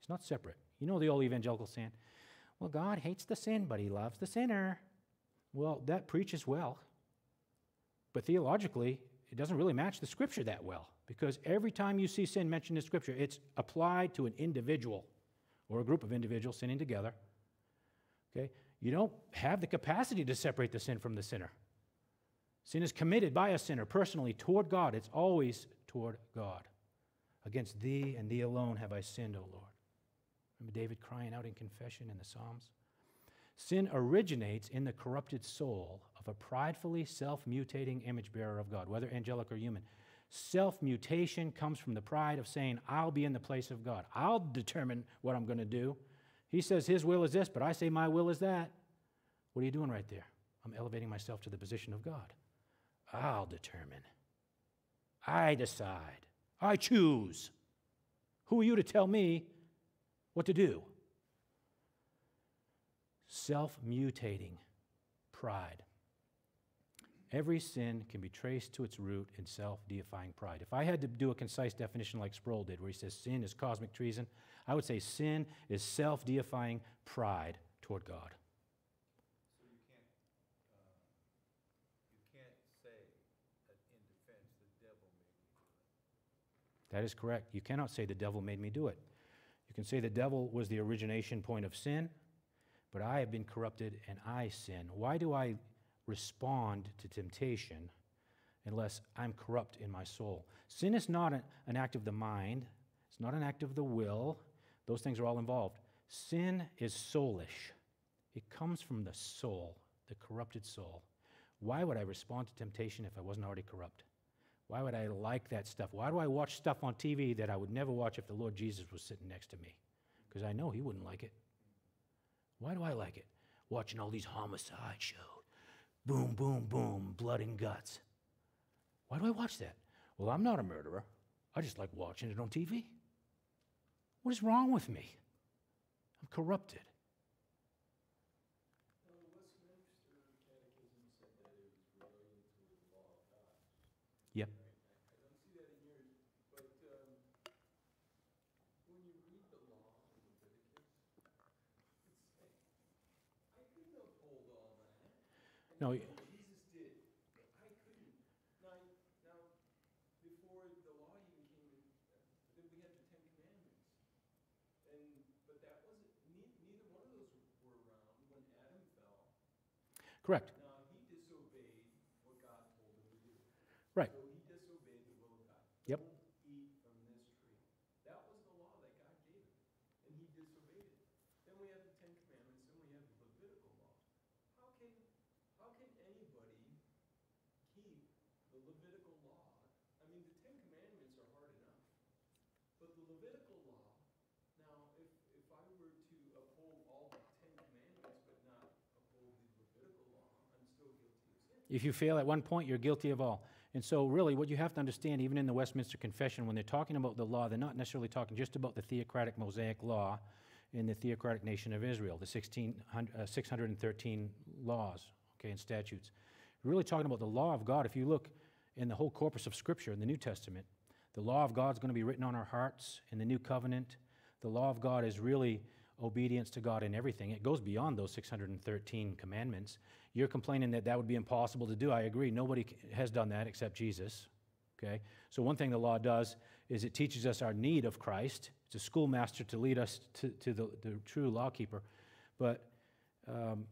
it's not separate. You know the old evangelical saying, well, God hates the sin, but he loves the sinner. Well, that preaches well. But theologically, it doesn't really match the scripture that well because every time you see sin mentioned in scripture, it's applied to an individual or a group of individuals sinning together. Okay? You don't have the capacity to separate the sin from the sinner. Sin is committed by a sinner personally toward God. It's always toward God. Against thee and thee alone have I sinned, O Lord. Remember David crying out in confession in the Psalms? Sin originates in the corrupted soul of a pridefully self mutating image bearer of God, whether angelic or human. Self mutation comes from the pride of saying, I'll be in the place of God. I'll determine what I'm going to do. He says his will is this, but I say my will is that. What are you doing right there? I'm elevating myself to the position of God. I'll determine. I decide. I choose. Who are you to tell me what to do. Self mutating pride. Every sin can be traced to its root in self deifying pride. If I had to do a concise definition like Sproul did, where he says sin is cosmic treason, I would say sin is self deifying pride toward God. So you can't, uh, you can't say that in defense, the devil made me. That is correct. You cannot say the devil made me do it. You can say the devil was the origination point of sin, but I have been corrupted and I sin. Why do I respond to temptation unless I'm corrupt in my soul? Sin is not an act of the mind, it's not an act of the will. Those things are all involved. Sin is soulish, it comes from the soul, the corrupted soul. Why would I respond to temptation if I wasn't already corrupt? Why would I like that stuff? Why do I watch stuff on TV that I would never watch if the Lord Jesus was sitting next to me? Because I know He wouldn't like it. Why do I like it? Watching all these homicide shows. Boom, boom, boom, blood and guts. Why do I watch that? Well, I'm not a murderer. I just like watching it on TV. What is wrong with me? I'm corrupted. Yep. I don't see that in yours, but, um, when you read the law in Leviticus, it's like, I couldn't uphold all that. No, Jesus did, I couldn't. Now, now, before the law even came uh, then we had the Ten Commandments. And, but that wasn't, neither one of those were around when Adam fell. correct. Now, he disobeyed what God told him to do. Right. So he disobeyed the will of God. Yep. Don't eat from this tree. That was the law that God gave him, and he disobeyed it. Then we have the Ten Commandments, then we have the Levitical law. How can, how can anybody keep the Levitical law? I mean, the Ten Commandments are hard enough, but the Levitical law, now, if, if I were to uphold all the Ten Commandments but not uphold the Levitical law, I'm still guilty of sin. If you fail at one point, you're guilty of all. And so, really, what you have to understand, even in the Westminster Confession, when they're talking about the law, they're not necessarily talking just about the theocratic Mosaic law in the theocratic nation of Israel, the 1600, uh, 613 laws, okay, and statutes. We're really talking about the law of God. If you look in the whole corpus of Scripture in the New Testament, the law of God is going to be written on our hearts in the new covenant. The law of God is really obedience to God in everything. It goes beyond those 613 commandments. You're complaining that that would be impossible to do. I agree. Nobody has done that except Jesus. Okay? So, one thing the law does is it teaches us our need of Christ. It's a schoolmaster to lead us to, to the, the true lawkeeper. But um,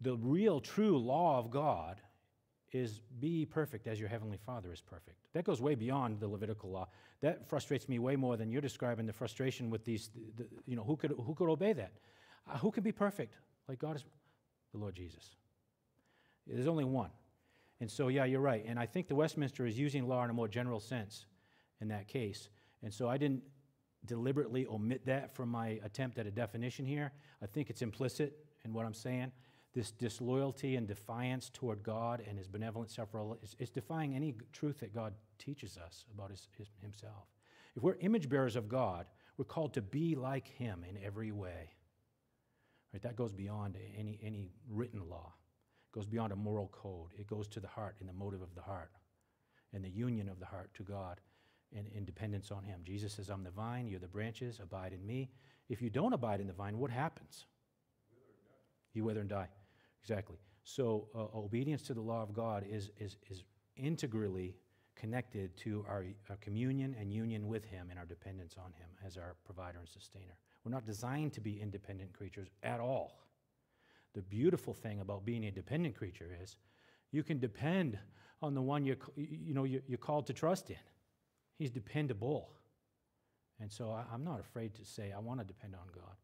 the real, true law of God is be perfect as your heavenly Father is perfect. That goes way beyond the Levitical law. That frustrates me way more than you're describing the frustration with these. The, the- you know, who could who could obey that? Uh, who can be perfect like God is? The Lord Jesus. There's only one. And so, yeah, you're right. And I think the Westminster is using law in a more general sense in that case. And so I didn't deliberately omit that from my attempt at a definition here. I think it's implicit in what I'm saying. This disloyalty and defiance toward God and his benevolent self is, is defying any truth that God teaches us about his, his, himself. If we're image bearers of God, we're called to be like him in every way. Right? That goes beyond any, any written law. It goes beyond a moral code. It goes to the heart and the motive of the heart and the union of the heart to God and in dependence on him. Jesus says, I'm the vine, you're the branches, abide in me. If you don't abide in the vine, what happens? You wither and die. Exactly. So uh, obedience to the law of God is, is, is integrally connected to our, our communion and union with Him and our dependence on Him as our provider and sustainer. We're not designed to be independent creatures at all. The beautiful thing about being a dependent creature is you can depend on the one you're, you know, you're called to trust in. He's dependable. And so I, I'm not afraid to say, I want to depend on God.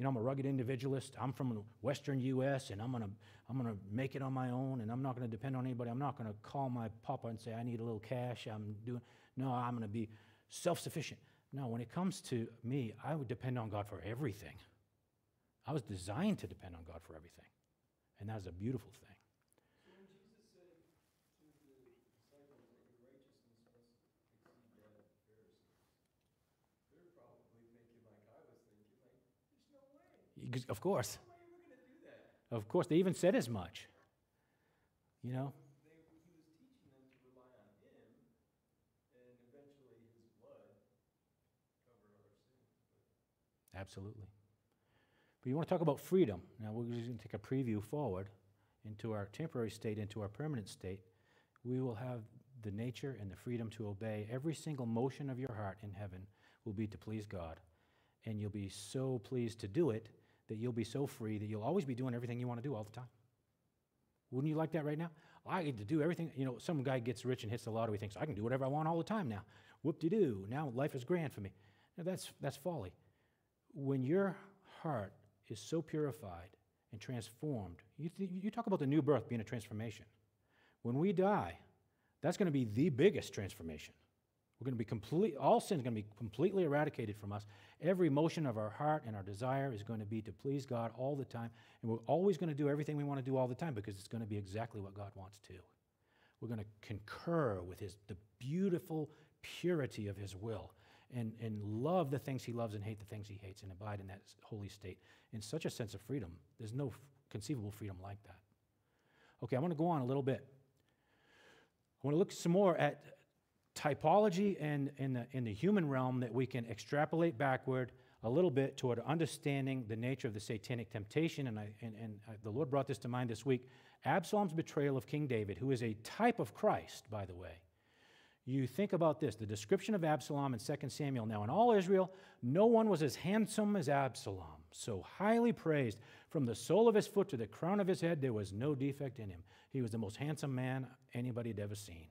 You know, I'm a rugged individualist. I'm from the Western U.S., and I'm going to I'm gonna make it on my own, and I'm not going to depend on anybody. I'm not going to call my papa and say, I need a little cash. I'm doing, no, I'm going to be self sufficient. No, when it comes to me, I would depend on God for everything. I was designed to depend on God for everything. And that's a beautiful thing. So when Jesus said to the disciples that your righteousness must exceed that of the Pharisees, they're probably thinking like I was thinking, like, there's no way. You- Of course. Of course. They even said as much. You know? Absolutely. But you want to talk about freedom. Now, we're just going to take a preview forward into our temporary state, into our permanent state. We will have the nature and the freedom to obey. Every single motion of your heart in heaven will be to please God. And you'll be so pleased to do it that you'll be so free that you'll always be doing everything you want to do all the time. Wouldn't you like that right now? I get to do everything. You know, some guy gets rich and hits the lottery, thinks, I can do whatever I want all the time now. Whoop de doo. Now life is grand for me. Now, that's, that's folly. When your heart is so purified and transformed, you, you talk about the new birth being a transformation. When we die, that's going to be the biggest transformation. We're going to be complete, all sin is going to be completely eradicated from us. Every motion of our heart and our desire is going to be to please God all the time. And we're always going to do everything we want to do all the time because it's going to be exactly what God wants to. We're going to concur with his, the beautiful purity of his will and, and love the things he loves and hate the things he hates and abide in that holy state in such a sense of freedom. There's no conceivable freedom like that. Okay, I want to go on a little bit. I want to look some more at typology and in the, in the human realm that we can extrapolate backward a little bit toward understanding the nature of the satanic temptation. And, I, and, and I, the Lord brought this to mind this week. Absalom's betrayal of King David, who is a type of Christ, by the way. You think about this the description of Absalom in 2 Samuel. Now, in all Israel, no one was as handsome as Absalom, so highly praised. From the sole of his foot to the crown of his head, there was no defect in him. He was the most handsome man anybody had ever seen.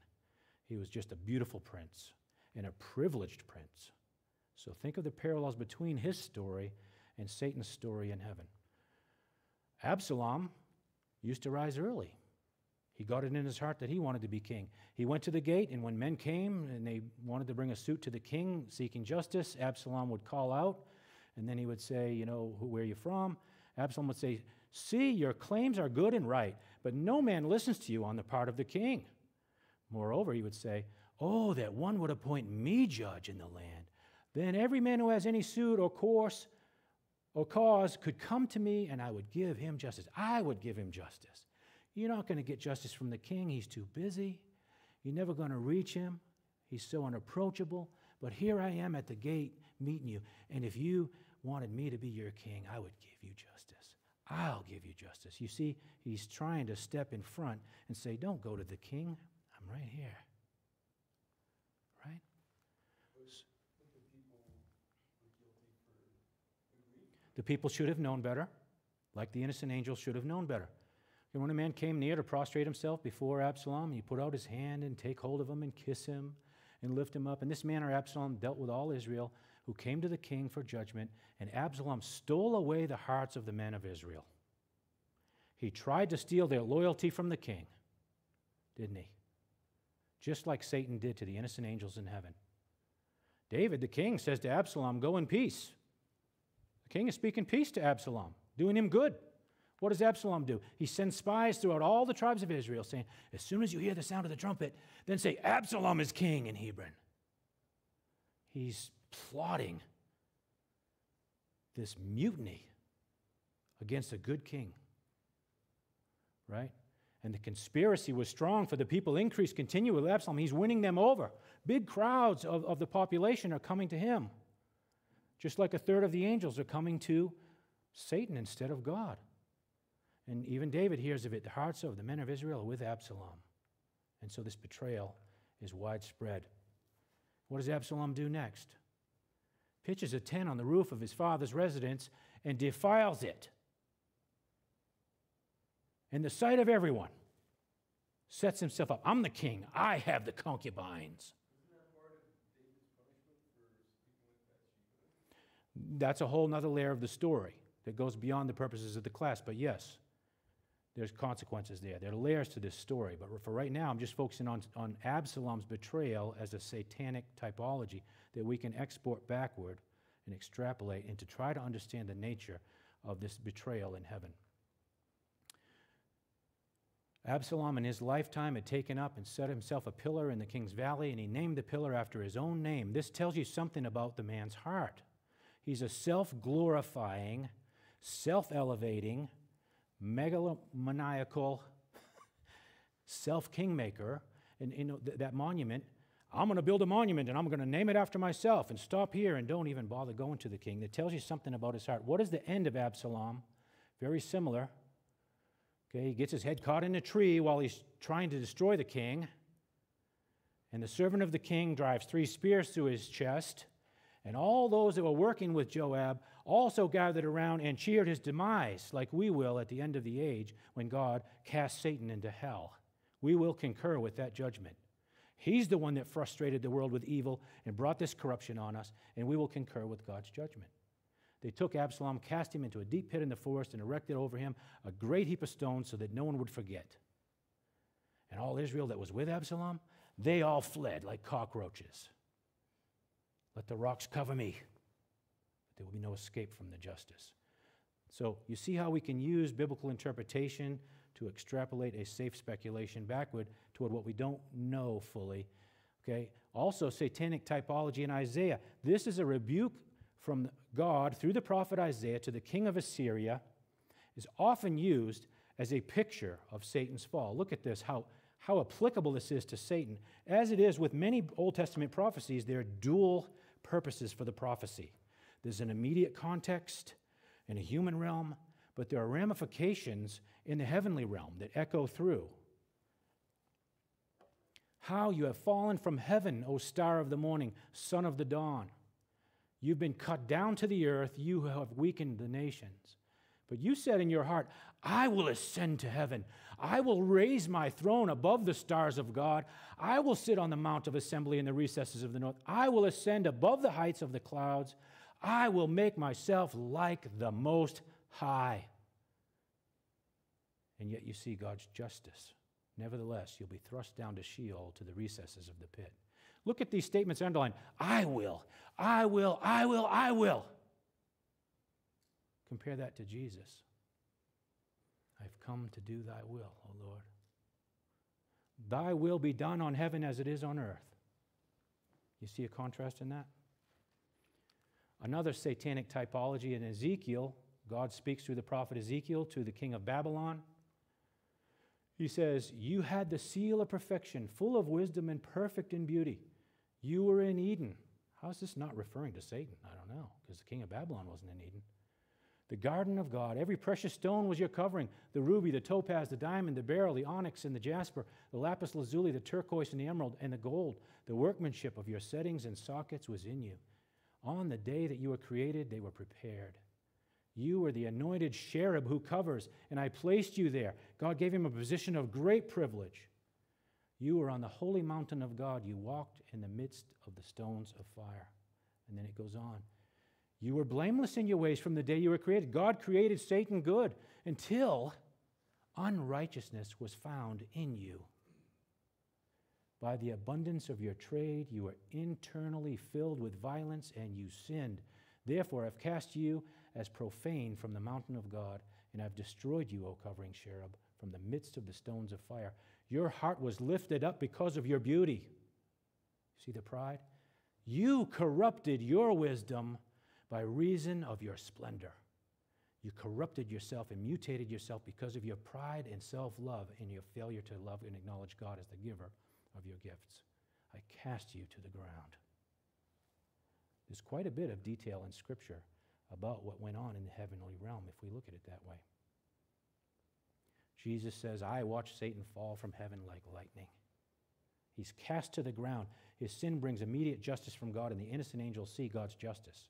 He was just a beautiful prince and a privileged prince. So think of the parallels between his story and Satan's story in heaven. Absalom used to rise early. He got it in his heart that he wanted to be king. He went to the gate, and when men came and they wanted to bring a suit to the king seeking justice, Absalom would call out, and then he would say, You know, where are you from? Absalom would say, See, your claims are good and right, but no man listens to you on the part of the king. Moreover, he would say, Oh, that one would appoint me judge in the land. Then every man who has any suit or course or cause could come to me, and I would give him justice. I would give him justice. You're not going to get justice from the king, he's too busy. You're never going to reach him, he's so unapproachable. But here I am at the gate meeting you, and if you wanted me to be your king, I would give you justice. I'll give you justice. You see, he's trying to step in front and say, Don't go to the king. Right here. Right? The people should have known better, like the innocent angel should have known better. And when a man came near to prostrate himself before Absalom, he put out his hand and take hold of him and kiss him and lift him up. In this manner, Absalom dealt with all Israel who came to the king for judgment, and Absalom stole away the hearts of the men of Israel. He tried to steal their loyalty from the king, didn't he? Just like Satan did to the innocent angels in heaven. David, the king, says to Absalom, Go in peace. The king is speaking peace to Absalom, doing him good. What does Absalom do? He sends spies throughout all the tribes of Israel saying, As soon as you hear the sound of the trumpet, then say, Absalom is king in Hebron. He's plotting this mutiny against a good king. Right? And the conspiracy was strong, for the people increased continually with Absalom. He's winning them over. Big crowds of, of the population are coming to him, just like a third of the angels are coming to Satan instead of God. And even David hears of it. The hearts of the men of Israel are with Absalom. And so this betrayal is widespread. What does Absalom do next? Pitches a tent on the roof of his father's residence and defiles it. In the sight of everyone, sets himself up. I'm the king. I have the concubines. That's a whole nother layer of the story that goes beyond the purposes of the class. But yes, there's consequences there. There are layers to this story. But for right now, I'm just focusing on, on Absalom's betrayal as a satanic typology that we can export backward and extrapolate and to try to understand the nature of this betrayal in heaven. Absalom in his lifetime had taken up and set himself a pillar in the king's valley, and he named the pillar after his own name. This tells you something about the man's heart. He's a self glorifying, self elevating, megalomaniacal [LAUGHS] self kingmaker. And you know, th- that monument, I'm going to build a monument and I'm going to name it after myself and stop here and don't even bother going to the king. That tells you something about his heart. What is the end of Absalom? Very similar. Okay, he gets his head caught in a tree while he's trying to destroy the king. And the servant of the king drives three spears through his chest. And all those that were working with Joab also gathered around and cheered his demise, like we will at the end of the age when God casts Satan into hell. We will concur with that judgment. He's the one that frustrated the world with evil and brought this corruption on us, and we will concur with God's judgment. They took Absalom, cast him into a deep pit in the forest, and erected over him a great heap of stones so that no one would forget. and all Israel that was with Absalom, they all fled like cockroaches. Let the rocks cover me. But there will be no escape from the justice. So you see how we can use biblical interpretation to extrapolate a safe speculation backward toward what we don't know fully. Okay? Also, satanic typology in Isaiah. This is a rebuke from God through the prophet Isaiah to the king of Assyria, is often used as a picture of Satan's fall. Look at this, how, how applicable this is to Satan. As it is with many Old Testament prophecies, there are dual purposes for the prophecy. There's an immediate context in a human realm, but there are ramifications in the heavenly realm that echo through. How you have fallen from heaven, O star of the morning, son of the dawn. You've been cut down to the earth, you have weakened the nations. But you said in your heart, I will ascend to heaven. I will raise my throne above the stars of God. I will sit on the mount of assembly in the recesses of the north. I will ascend above the heights of the clouds. I will make myself like the Most High. And yet you see God's justice. Nevertheless, you'll be thrust down to Sheol to the recesses of the pit. Look at these statements underlined I will, I will, I will, I will. Compare that to Jesus. I've come to do thy will, O Lord. Thy will be done on heaven as it is on earth. You see a contrast in that? Another satanic typology in Ezekiel, God speaks through the prophet Ezekiel to the king of Babylon. He says, You had the seal of perfection, full of wisdom and perfect in beauty. You were in Eden. How is this not referring to Satan? I don't know, because the king of Babylon wasn't in Eden. The garden of God. Every precious stone was your covering the ruby, the topaz, the diamond, the beryl, the onyx, and the jasper, the lapis lazuli, the turquoise, and the emerald, and the gold. The workmanship of your settings and sockets was in you. On the day that you were created, they were prepared. You were the anointed cherub who covers, and I placed you there. God gave him a position of great privilege. You were on the holy mountain of God. You walked in the midst of the stones of fire. And then it goes on. You were blameless in your ways from the day you were created. God created Satan good until unrighteousness was found in you. By the abundance of your trade, you were internally filled with violence and you sinned. Therefore, I've cast you as profane from the mountain of God, and I've destroyed you, O covering cherub, from the midst of the stones of fire. Your heart was lifted up because of your beauty. See the pride? You corrupted your wisdom by reason of your splendor. You corrupted yourself and mutated yourself because of your pride and self love and your failure to love and acknowledge God as the giver of your gifts. I cast you to the ground. There's quite a bit of detail in Scripture about what went on in the heavenly realm if we look at it that way. Jesus says, I watched Satan fall from heaven like lightning. He's cast to the ground. His sin brings immediate justice from God, and the innocent angels see God's justice.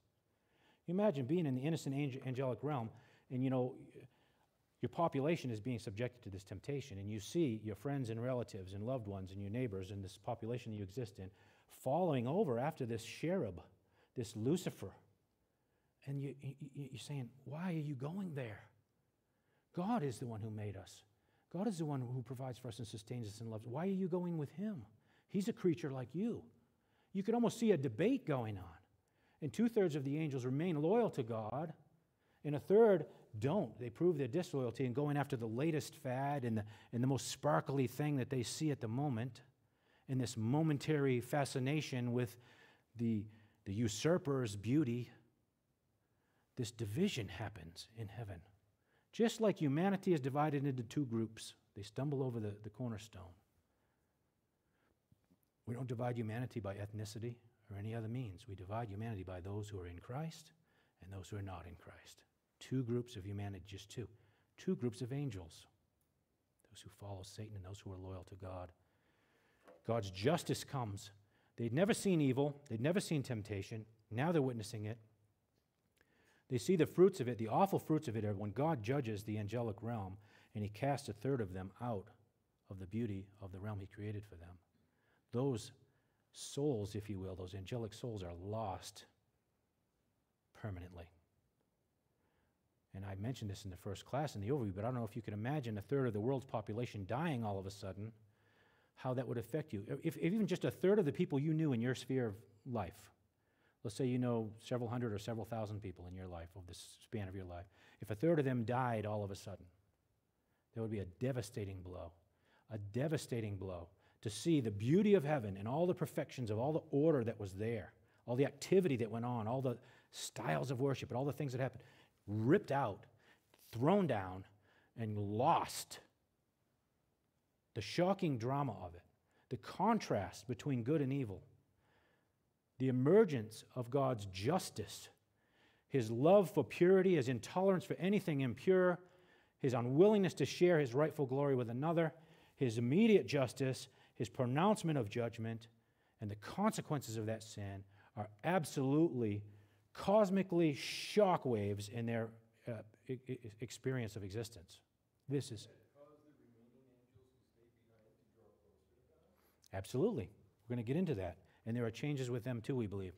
You imagine being in the innocent angelic realm, and you know, your population is being subjected to this temptation, and you see your friends and relatives and loved ones and your neighbors and this population that you exist in following over after this cherub, this Lucifer. And you, you, you're saying, Why are you going there? God is the one who made us. God is the one who provides for us and sustains us and loves. Why are you going with Him? He's a creature like you. You could almost see a debate going on. And two thirds of the angels remain loyal to God, and a third don't. They prove their disloyalty and going after the latest fad and the, and the most sparkly thing that they see at the moment, and this momentary fascination with the, the usurper's beauty. This division happens in heaven. Just like humanity is divided into two groups, they stumble over the, the cornerstone. We don't divide humanity by ethnicity or any other means. We divide humanity by those who are in Christ and those who are not in Christ. Two groups of humanity, just two. Two groups of angels those who follow Satan and those who are loyal to God. God's justice comes. They'd never seen evil, they'd never seen temptation. Now they're witnessing it. They see the fruits of it, the awful fruits of it are when God judges the angelic realm and he casts a third of them out of the beauty of the realm he created for them. Those souls, if you will, those angelic souls are lost permanently. And I mentioned this in the first class in the overview, but I don't know if you can imagine a third of the world's population dying all of a sudden how that would affect you. If, if even just a third of the people you knew in your sphere of life, let's say you know several hundred or several thousand people in your life over the span of your life, if a third of them died all of a sudden, there would be a devastating blow. A devastating blow to see the beauty of heaven and all the perfections of all the order that was there, all the activity that went on, all the styles of worship, and all the things that happened, ripped out, thrown down, and lost. The shocking drama of it, the contrast between good and evil, the emergence of God's justice, his love for purity, his intolerance for anything impure, his unwillingness to share his rightful glory with another, his immediate justice, his pronouncement of judgment, and the consequences of that sin are absolutely cosmically shock waves in their uh, experience of existence. This is. Absolutely. We're going to get into that. And there are changes with them too, we believe.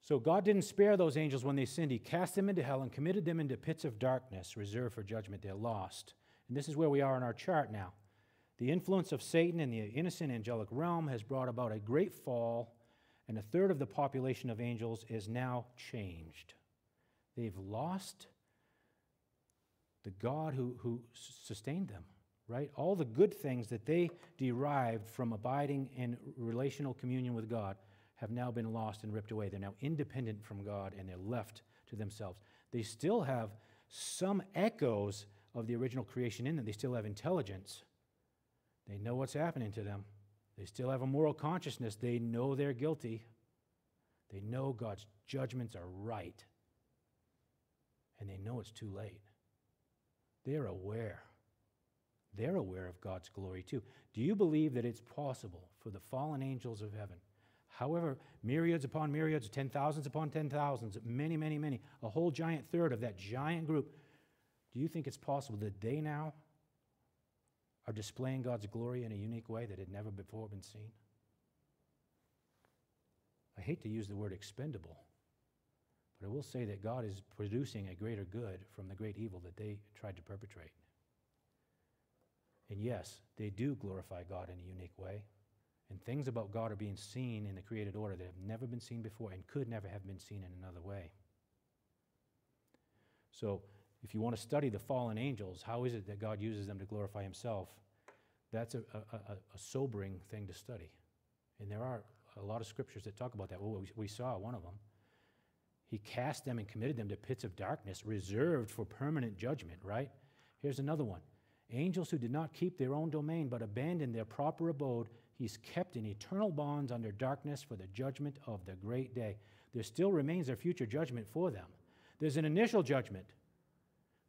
So God didn't spare those angels when they sinned. He cast them into hell and committed them into pits of darkness reserved for judgment. They're lost. And this is where we are in our chart now. The influence of Satan in the innocent angelic realm has brought about a great fall, and a third of the population of angels is now changed. They've lost the God who, who sustained them, right? All the good things that they derived from abiding in relational communion with God have now been lost and ripped away. They're now independent from God and they're left to themselves. They still have some echoes of the original creation in them, they still have intelligence. They know what's happening to them. They still have a moral consciousness. They know they're guilty. They know God's judgments are right. And they know it's too late. They're aware. They're aware of God's glory too. Do you believe that it's possible for the fallen angels of heaven, however, myriads upon myriads, ten thousands upon ten thousands, many, many, many, a whole giant third of that giant group, do you think it's possible that they now are displaying God's glory in a unique way that had never before been seen? I hate to use the word expendable, but I will say that God is producing a greater good from the great evil that they tried to perpetrate. And yes, they do glorify God in a unique way. And things about God are being seen in the created order that have never been seen before and could never have been seen in another way. So, if you want to study the fallen angels, how is it that God uses them to glorify Himself? That's a, a, a, sobering thing to study. And there are a lot of scriptures that talk about that. Well, we, we saw one of them. He cast them and committed them to pits of darkness reserved for permanent judgment, right? Here's another one. Angels who did not keep their own domain but abandoned their proper abode, he's kept in eternal bonds under darkness for the judgment of the great day. There still remains a future judgment for them. There's an initial judgment,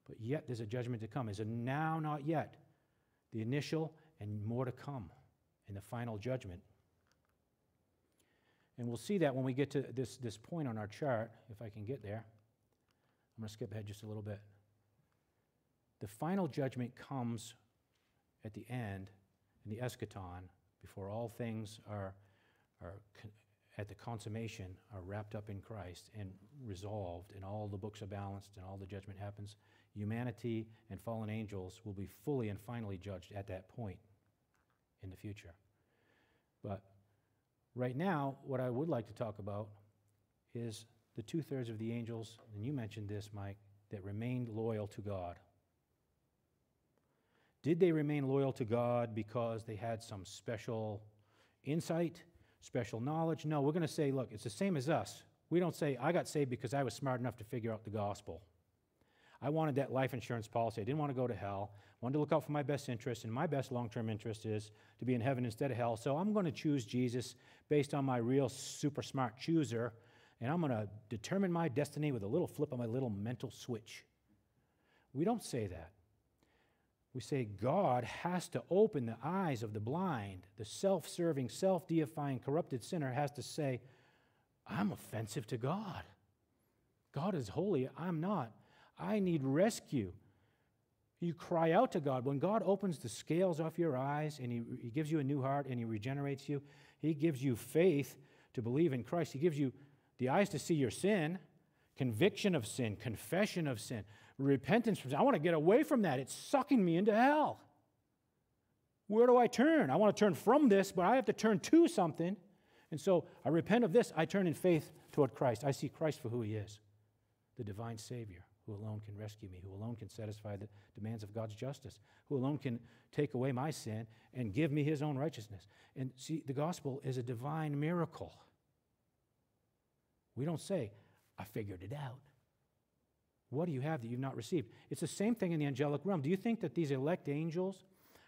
but yet there's a judgment to come. Is a now, not yet. The initial and more to come in the final judgment. And we'll see that when we get to this, this point on our chart, if I can get there. I'm going to skip ahead just a little bit. The final judgment comes at the end, in the eschaton, before all things are, are at the consummation, are wrapped up in Christ and resolved, and all the books are balanced, and all the judgment happens. Humanity and fallen angels will be fully and finally judged at that point in the future. But Right now, what I would like to talk about is the two thirds of the angels, and you mentioned this, Mike, that remained loyal to God. Did they remain loyal to God because they had some special insight, special knowledge? No, we're going to say, look, it's the same as us. We don't say, I got saved because I was smart enough to figure out the gospel. I wanted that life insurance policy. I didn't want to go to hell. I wanted to look out for my best interest, and my best long term interest is to be in heaven instead of hell. So I'm going to choose Jesus based on my real super smart chooser, and I'm going to determine my destiny with a little flip of my little mental switch. We don't say that. We say God has to open the eyes of the blind. The self serving, self deifying, corrupted sinner has to say, I'm offensive to God. God is holy, I'm not. I need rescue. You cry out to God. When God opens the scales off your eyes and he, he gives you a new heart and He regenerates you, He gives you faith to believe in Christ. He gives you the eyes to see your sin, conviction of sin, confession of sin, repentance from sin. I want to get away from that. It's sucking me into hell. where do I turn? I want to turn from this, but I have to turn to something. And so I repent of this. I turn in faith toward Christ. I see Christ for who he is the divine Savior who alone can rescue me, who alone can satisfy the demands of God's justice, who alone can take away my sin and give me his own righteousness. And see, the gospel is a divine miracle. We don't say, I figured it out. What do you have that you've not received? It's the same thing in the angelic realm. Do you think that these elect angels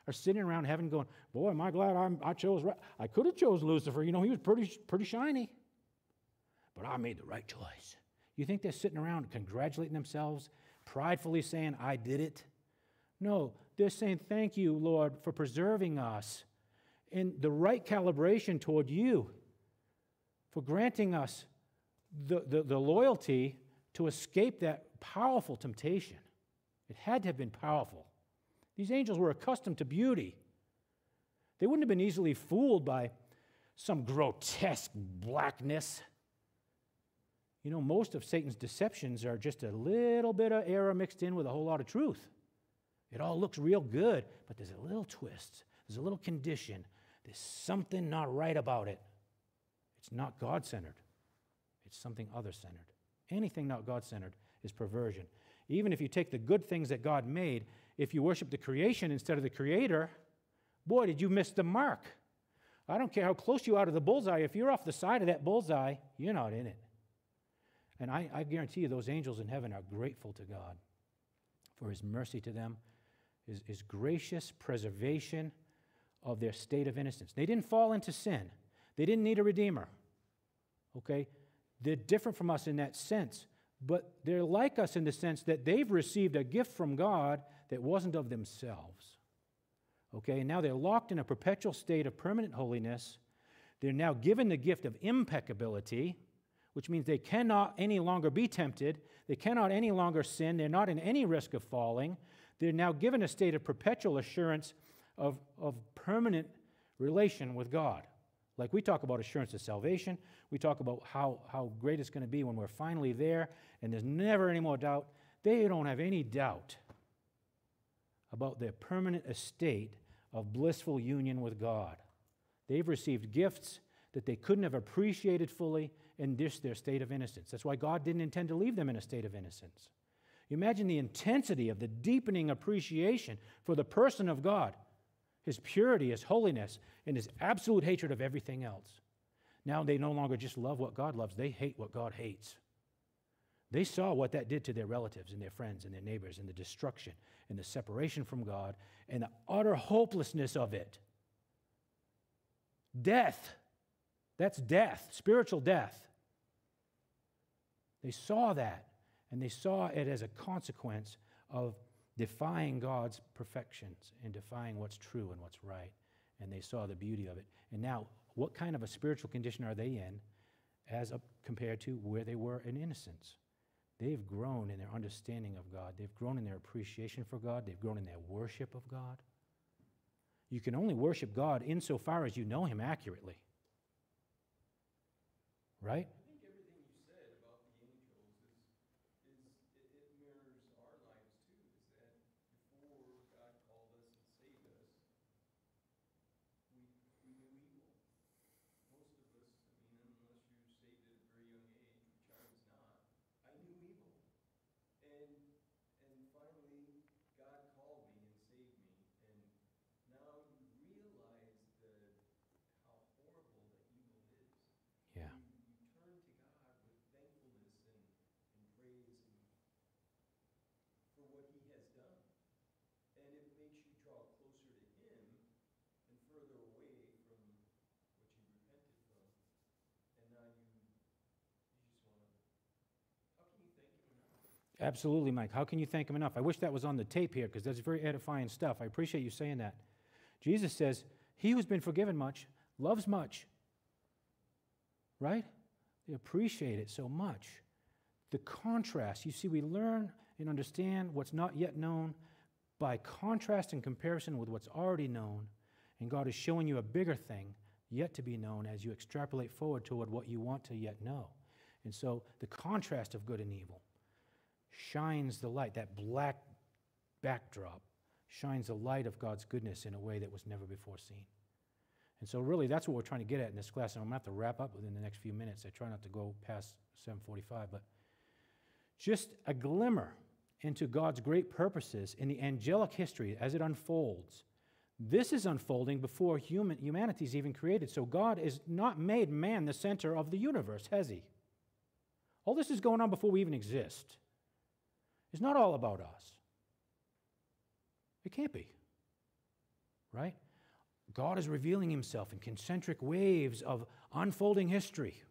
are sitting around heaven going, Boy, am I glad I'm, i chose, right. I could have chose Lucifer. You know, he was pretty, pretty shiny. But I made the right choice. You think they're sitting around congratulating themselves, pridefully saying, I did it? No, they're saying, Thank you, Lord, for preserving us in the right calibration toward you, for granting us the, the, the loyalty to escape that powerful temptation. It had to have been powerful. These angels were accustomed to beauty. They wouldn't have been easily fooled by some grotesque blackness. You know, most of Satan's deceptions are just a little bit of error mixed in with a whole lot of truth. It all looks real good, but there's a little twist, there's a little condition, there's something not right about it. It's not God centered, it's something other centered. Anything not God centered is perversion. Even if you take the good things that God made, if you worship the creation instead of the creator, boy, did you miss the mark. I don't care how close you are to the bullseye, if you're off the side of that bullseye, you're not in it. And I, I guarantee you, those angels in heaven are grateful to God for his mercy to them, his, his gracious preservation of their state of innocence. They didn't fall into sin, they didn't need a redeemer. Okay? They're different from us in that sense, but they're like us in the sense that they've received a gift from God that wasn't of themselves. Okay? And now they're locked in a perpetual state of permanent holiness. They're now given the gift of impeccability which means they cannot any longer be tempted. They cannot any longer sin. They're not in any risk of falling. They're now given a state of perpetual assurance of, of permanent relation with God. Like we talk about assurance of salvation, we talk about how, how great it's going to be when we're finally there and there's never any more doubt. They don't have any doubt about their permanent estate of blissful union with God. They've received gifts that they couldn't have appreciated fully in this, their state of innocence. That's why God didn't intend to leave them in a state of innocence. You imagine the intensity of the deepening appreciation for the person of God, his purity, his holiness, and his absolute hatred of everything else. Now they no longer just love what God loves, they hate what God hates. They saw what that did to their relatives and their friends and their neighbors and the destruction and the separation from God and the utter hopelessness of it. Death. That's death, spiritual death. They saw that, and they saw it as a consequence of defying God's perfections and defying what's true and what's right. And they saw the beauty of it. And now, what kind of a spiritual condition are they in as a, compared to where they were in innocence? They've grown in their understanding of God. They've grown in their appreciation for God. They've grown in their worship of God. You can only worship God insofar as you know Him accurately. Right? Absolutely, Mike. How can you thank him enough? I wish that was on the tape here because that's very edifying stuff. I appreciate you saying that. Jesus says, He who's been forgiven much loves much. Right? They appreciate it so much. The contrast, you see, we learn and understand what's not yet known by contrast and comparison with what's already known. And God is showing you a bigger thing yet to be known as you extrapolate forward toward what you want to yet know. And so the contrast of good and evil shines the light, that black backdrop shines the light of God's goodness in a way that was never before seen. And so really that's what we're trying to get at in this class. And I'm to have to wrap up within the next few minutes. I try not to go past 745, but just a glimmer into God's great purposes in the angelic history as it unfolds. This is unfolding before human, humanity is even created. So God has not made man the center of the universe, has he? All this is going on before we even exist. It's not all about us. It can't be. Right? God is revealing himself in concentric waves of unfolding history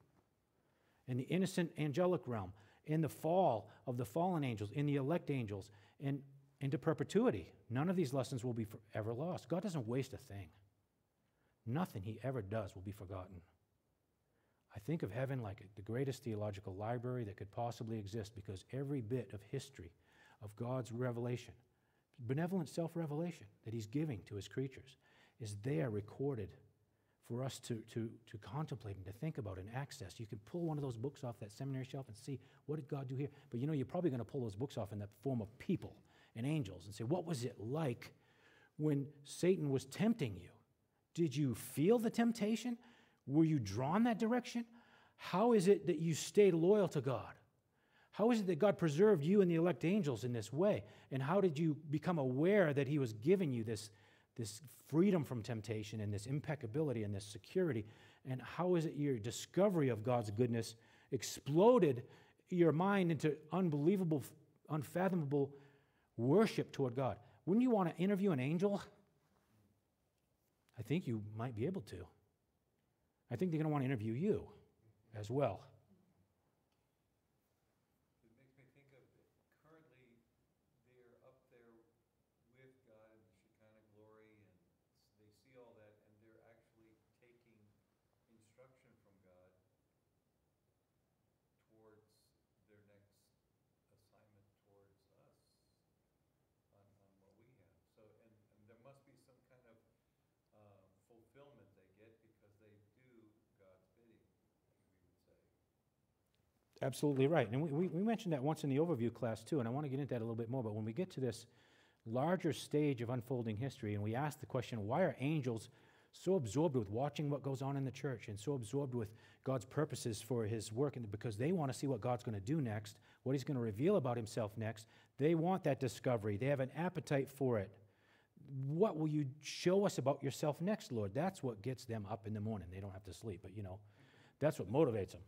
in the innocent angelic realm, in the fall of the fallen angels, in the elect angels, and into perpetuity. None of these lessons will be forever lost. God doesn't waste a thing. Nothing he ever does will be forgotten. I think of heaven like the greatest theological library that could possibly exist because every bit of history of God's revelation, benevolent self revelation that he's giving to his creatures, is there recorded for us to, to, to contemplate and to think about and access. You can pull one of those books off that seminary shelf and see what did God do here. But you know, you're probably going to pull those books off in the form of people and angels and say, what was it like when Satan was tempting you? Did you feel the temptation? Were you drawn that direction? How is it that you stayed loyal to God? How is it that God preserved you and the elect angels in this way? And how did you become aware that He was giving you this, this freedom from temptation and this impeccability and this security? And how is it your discovery of God's goodness exploded your mind into unbelievable, unfathomable worship toward God? Wouldn't you want to interview an angel? I think you might be able to. I think they're going to want to interview you as well. Absolutely right. And we, we, mentioned that once in the overview class too, and I want to get into that a little bit more. But when we get to this larger stage of unfolding history and we ask the question, why are angels so absorbed with watching what goes on in the church and so absorbed with God's purposes for his work and because they want to see what God's going to do next, what he's going to reveal about himself next. They want that discovery. They have an appetite for it. What will you show us about yourself next, Lord? That's what gets them up in the morning. They don't have to sleep, but you know, that's what motivates them.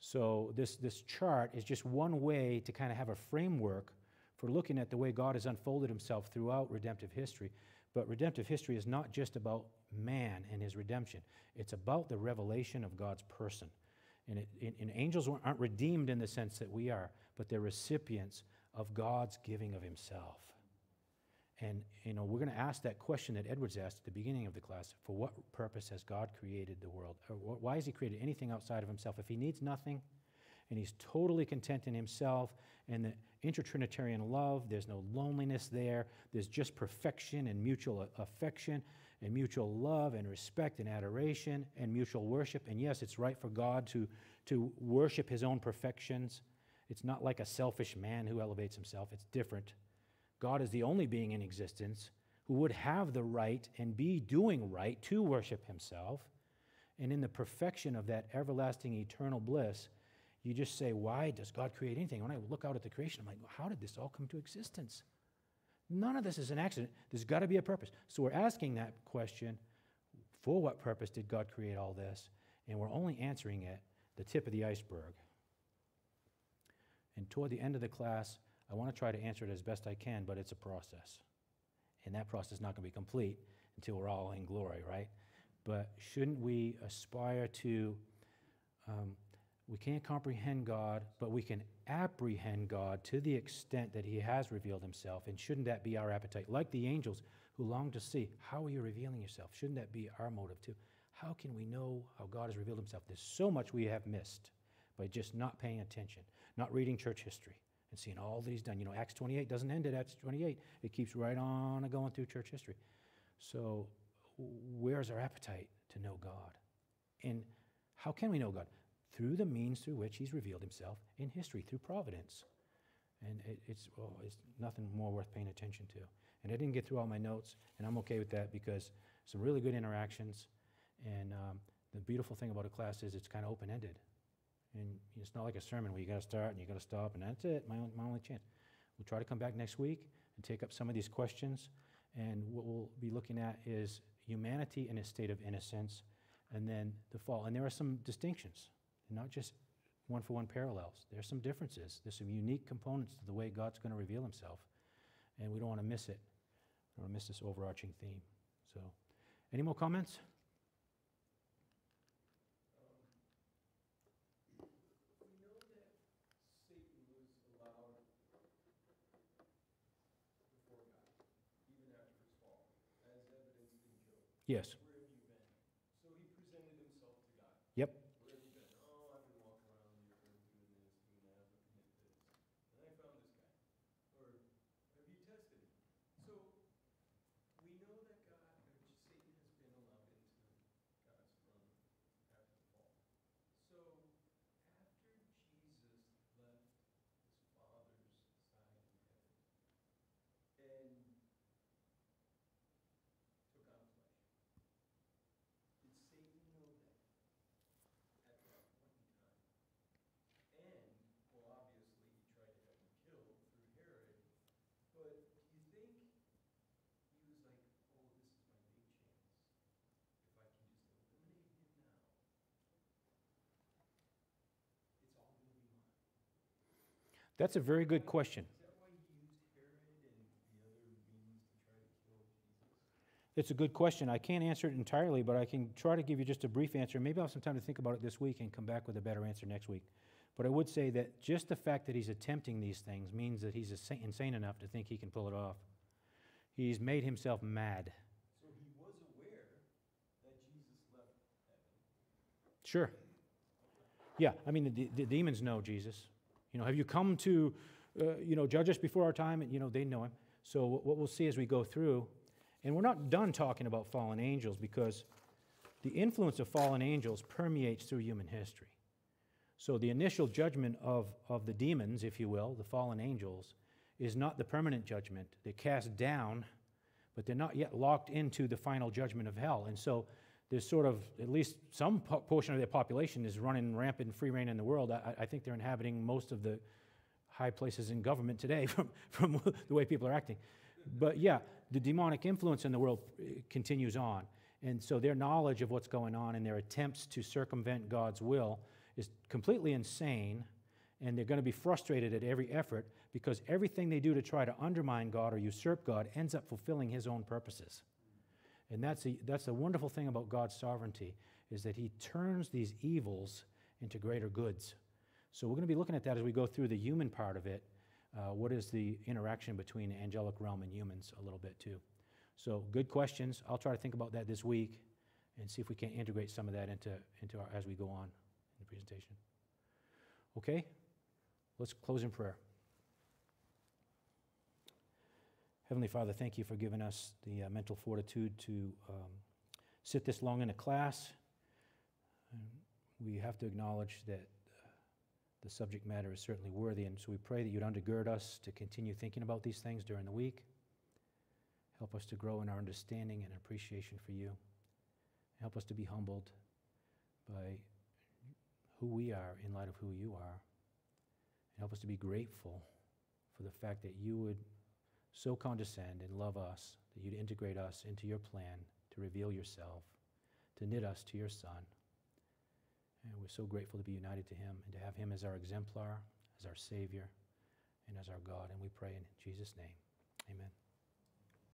So this, this chart is just one way to kind of have a framework for looking at the way God has unfolded himself throughout redemptive history. But redemptive history is not just about man and his redemption. It's about the revelation of God's person. And, it, and angels aren't redeemed in the sense that we are, but they're recipients of God's giving of himself. And, you know, we're going to ask that question that Edwards asked at the beginning of the class for what purpose has God created the world? Or why has He created anything outside of Himself? If He needs nothing and He's totally content in Himself and the intertrinitarian love, there's no loneliness there, there's just perfection and mutual affection and mutual love and respect and adoration and mutual worship. And yes, it's right for God to, to worship His own perfections. It's not like a selfish man who elevates himself, it's different. God is the only being in existence who would have the right and be doing right to worship himself. And in the perfection of that everlasting eternal bliss, you just say, Why does God create anything? When I look out at the creation, I'm like, How did this all come to existence? None of this is an accident. There's got to be a purpose. So we're asking that question for what purpose did God create all this? And we're only answering it the tip of the iceberg. And toward the end of the class, I want to try to answer it as best I can, but it's a process. And that process is not going to be complete until we're all in glory, right? But shouldn't we aspire to, um, we can't comprehend God, but we can apprehend God to the extent that He has revealed Himself. And shouldn't that be our appetite? Like the angels who long to see, how are you revealing yourself? Shouldn't that be our motive too? How can we know how God has revealed Himself? There's so much we have missed by just not paying attention, not reading church history and seeing all that he's done. You know, Acts 28 doesn't end at Acts 28, it keeps right on going through church history. So, where's our appetite to know God? And how can we know God? Through the means through which he's revealed himself in history, through providence. And it, it's, well, it's nothing more worth paying attention to. And I didn't get through all my notes, and I'm okay with that because some really good interactions. And um, the beautiful thing about a class is it's kind of open ended. And it's not like a sermon where you got to start and you got to stop, and that's it, my, on- my only chance. We'll try to come back next week and take up some of these questions. And what we'll be looking at is humanity in a state of innocence, and then the fall. And there are some distinctions, not just one for one parallels. There's some differences. There's some unique components to the way God's going to reveal himself. And we don't want to miss it. We don't want to miss this overarching theme. So, any more comments? We know that Satan was allowed before God, even after his fall, as evidenced in Job. Yes. Where have you been? So he presented himself to God. Yep. Where have you been? Oh, I've been walking around the earth doing this, doing that, looking at this. And I found this guy. Or have you tested him? So we know that God, or Satan has been allowed into God's throne after the fall. So after Jesus left his Father's side in heaven and took on flesh, did Satan know that at that point in time? And, well, obviously, he tried to have him killed through Herod, but do you think he was like, oh, this is my big chance? If I can just eliminate him now, it's all gonna be mine. That's a very good question. Is that why he used Herod and the other means to try to kill Jesus? It's a good question. I can't answer it entirely, but I can try to give you just a brief answer. Maybe I'll have some time to think about it this week and come back with a better answer next week. But I would say that just the fact that he's attempting these things means that he's insane enough to think he can pull it off. He's made himself mad. So he was aware that Jesus left heaven. Sure. Yeah, I mean, the, the demons know Jesus. You know, have you come to, uh, you know, judge us before our time? And, you know, they know him. So what we'll see as we go through, and we're not done talking about fallen angels because the influence of fallen angels permeates through human history. So the initial judgment of, of the demons, if you will, the fallen angels, is not the permanent judgment. They're cast down, but they're not yet locked into the final judgment of hell. And so there's sort of at least some po- portion of their population is running rampant free reign in the world. I, I think they're inhabiting most of the high places in government today [LAUGHS] from, from the way people are acting. But yeah, the demonic influence in the world uh, continues on. And so their knowledge of what's going on and their attempts to circumvent God's will is completely insane. And they're going to be frustrated at every effort because everything they do to try to undermine God or usurp God ends up fulfilling his own purposes. And that's the, that's the wonderful thing about God's sovereignty, is that he turns these evils into greater goods. So we're going to be looking at that as we go through the human part of it. Uh, what is the interaction between the angelic realm and humans a little bit too? So good questions. I'll try to think about that this week and see if we can integrate some of that into, into our, as we go on in the presentation. Okay? Let's close in prayer. Heavenly Father, thank you for giving us the uh, mental fortitude to um, sit this long in a class. And we have to acknowledge that uh, the subject matter is certainly worthy, and so we pray that you'd undergird us to continue thinking about these things during the week. Help us to grow in our understanding and appreciation for you. Help us to be humbled by who we are in light of who you are. And help us to be grateful for the fact that you would so condescend and love us that you'd integrate us into your plan to reveal yourself, to knit us to your Son. And we're so grateful to be united to him and to have him as our exemplar, as our Savior, and as our God. And we pray in Jesus' name. Amen.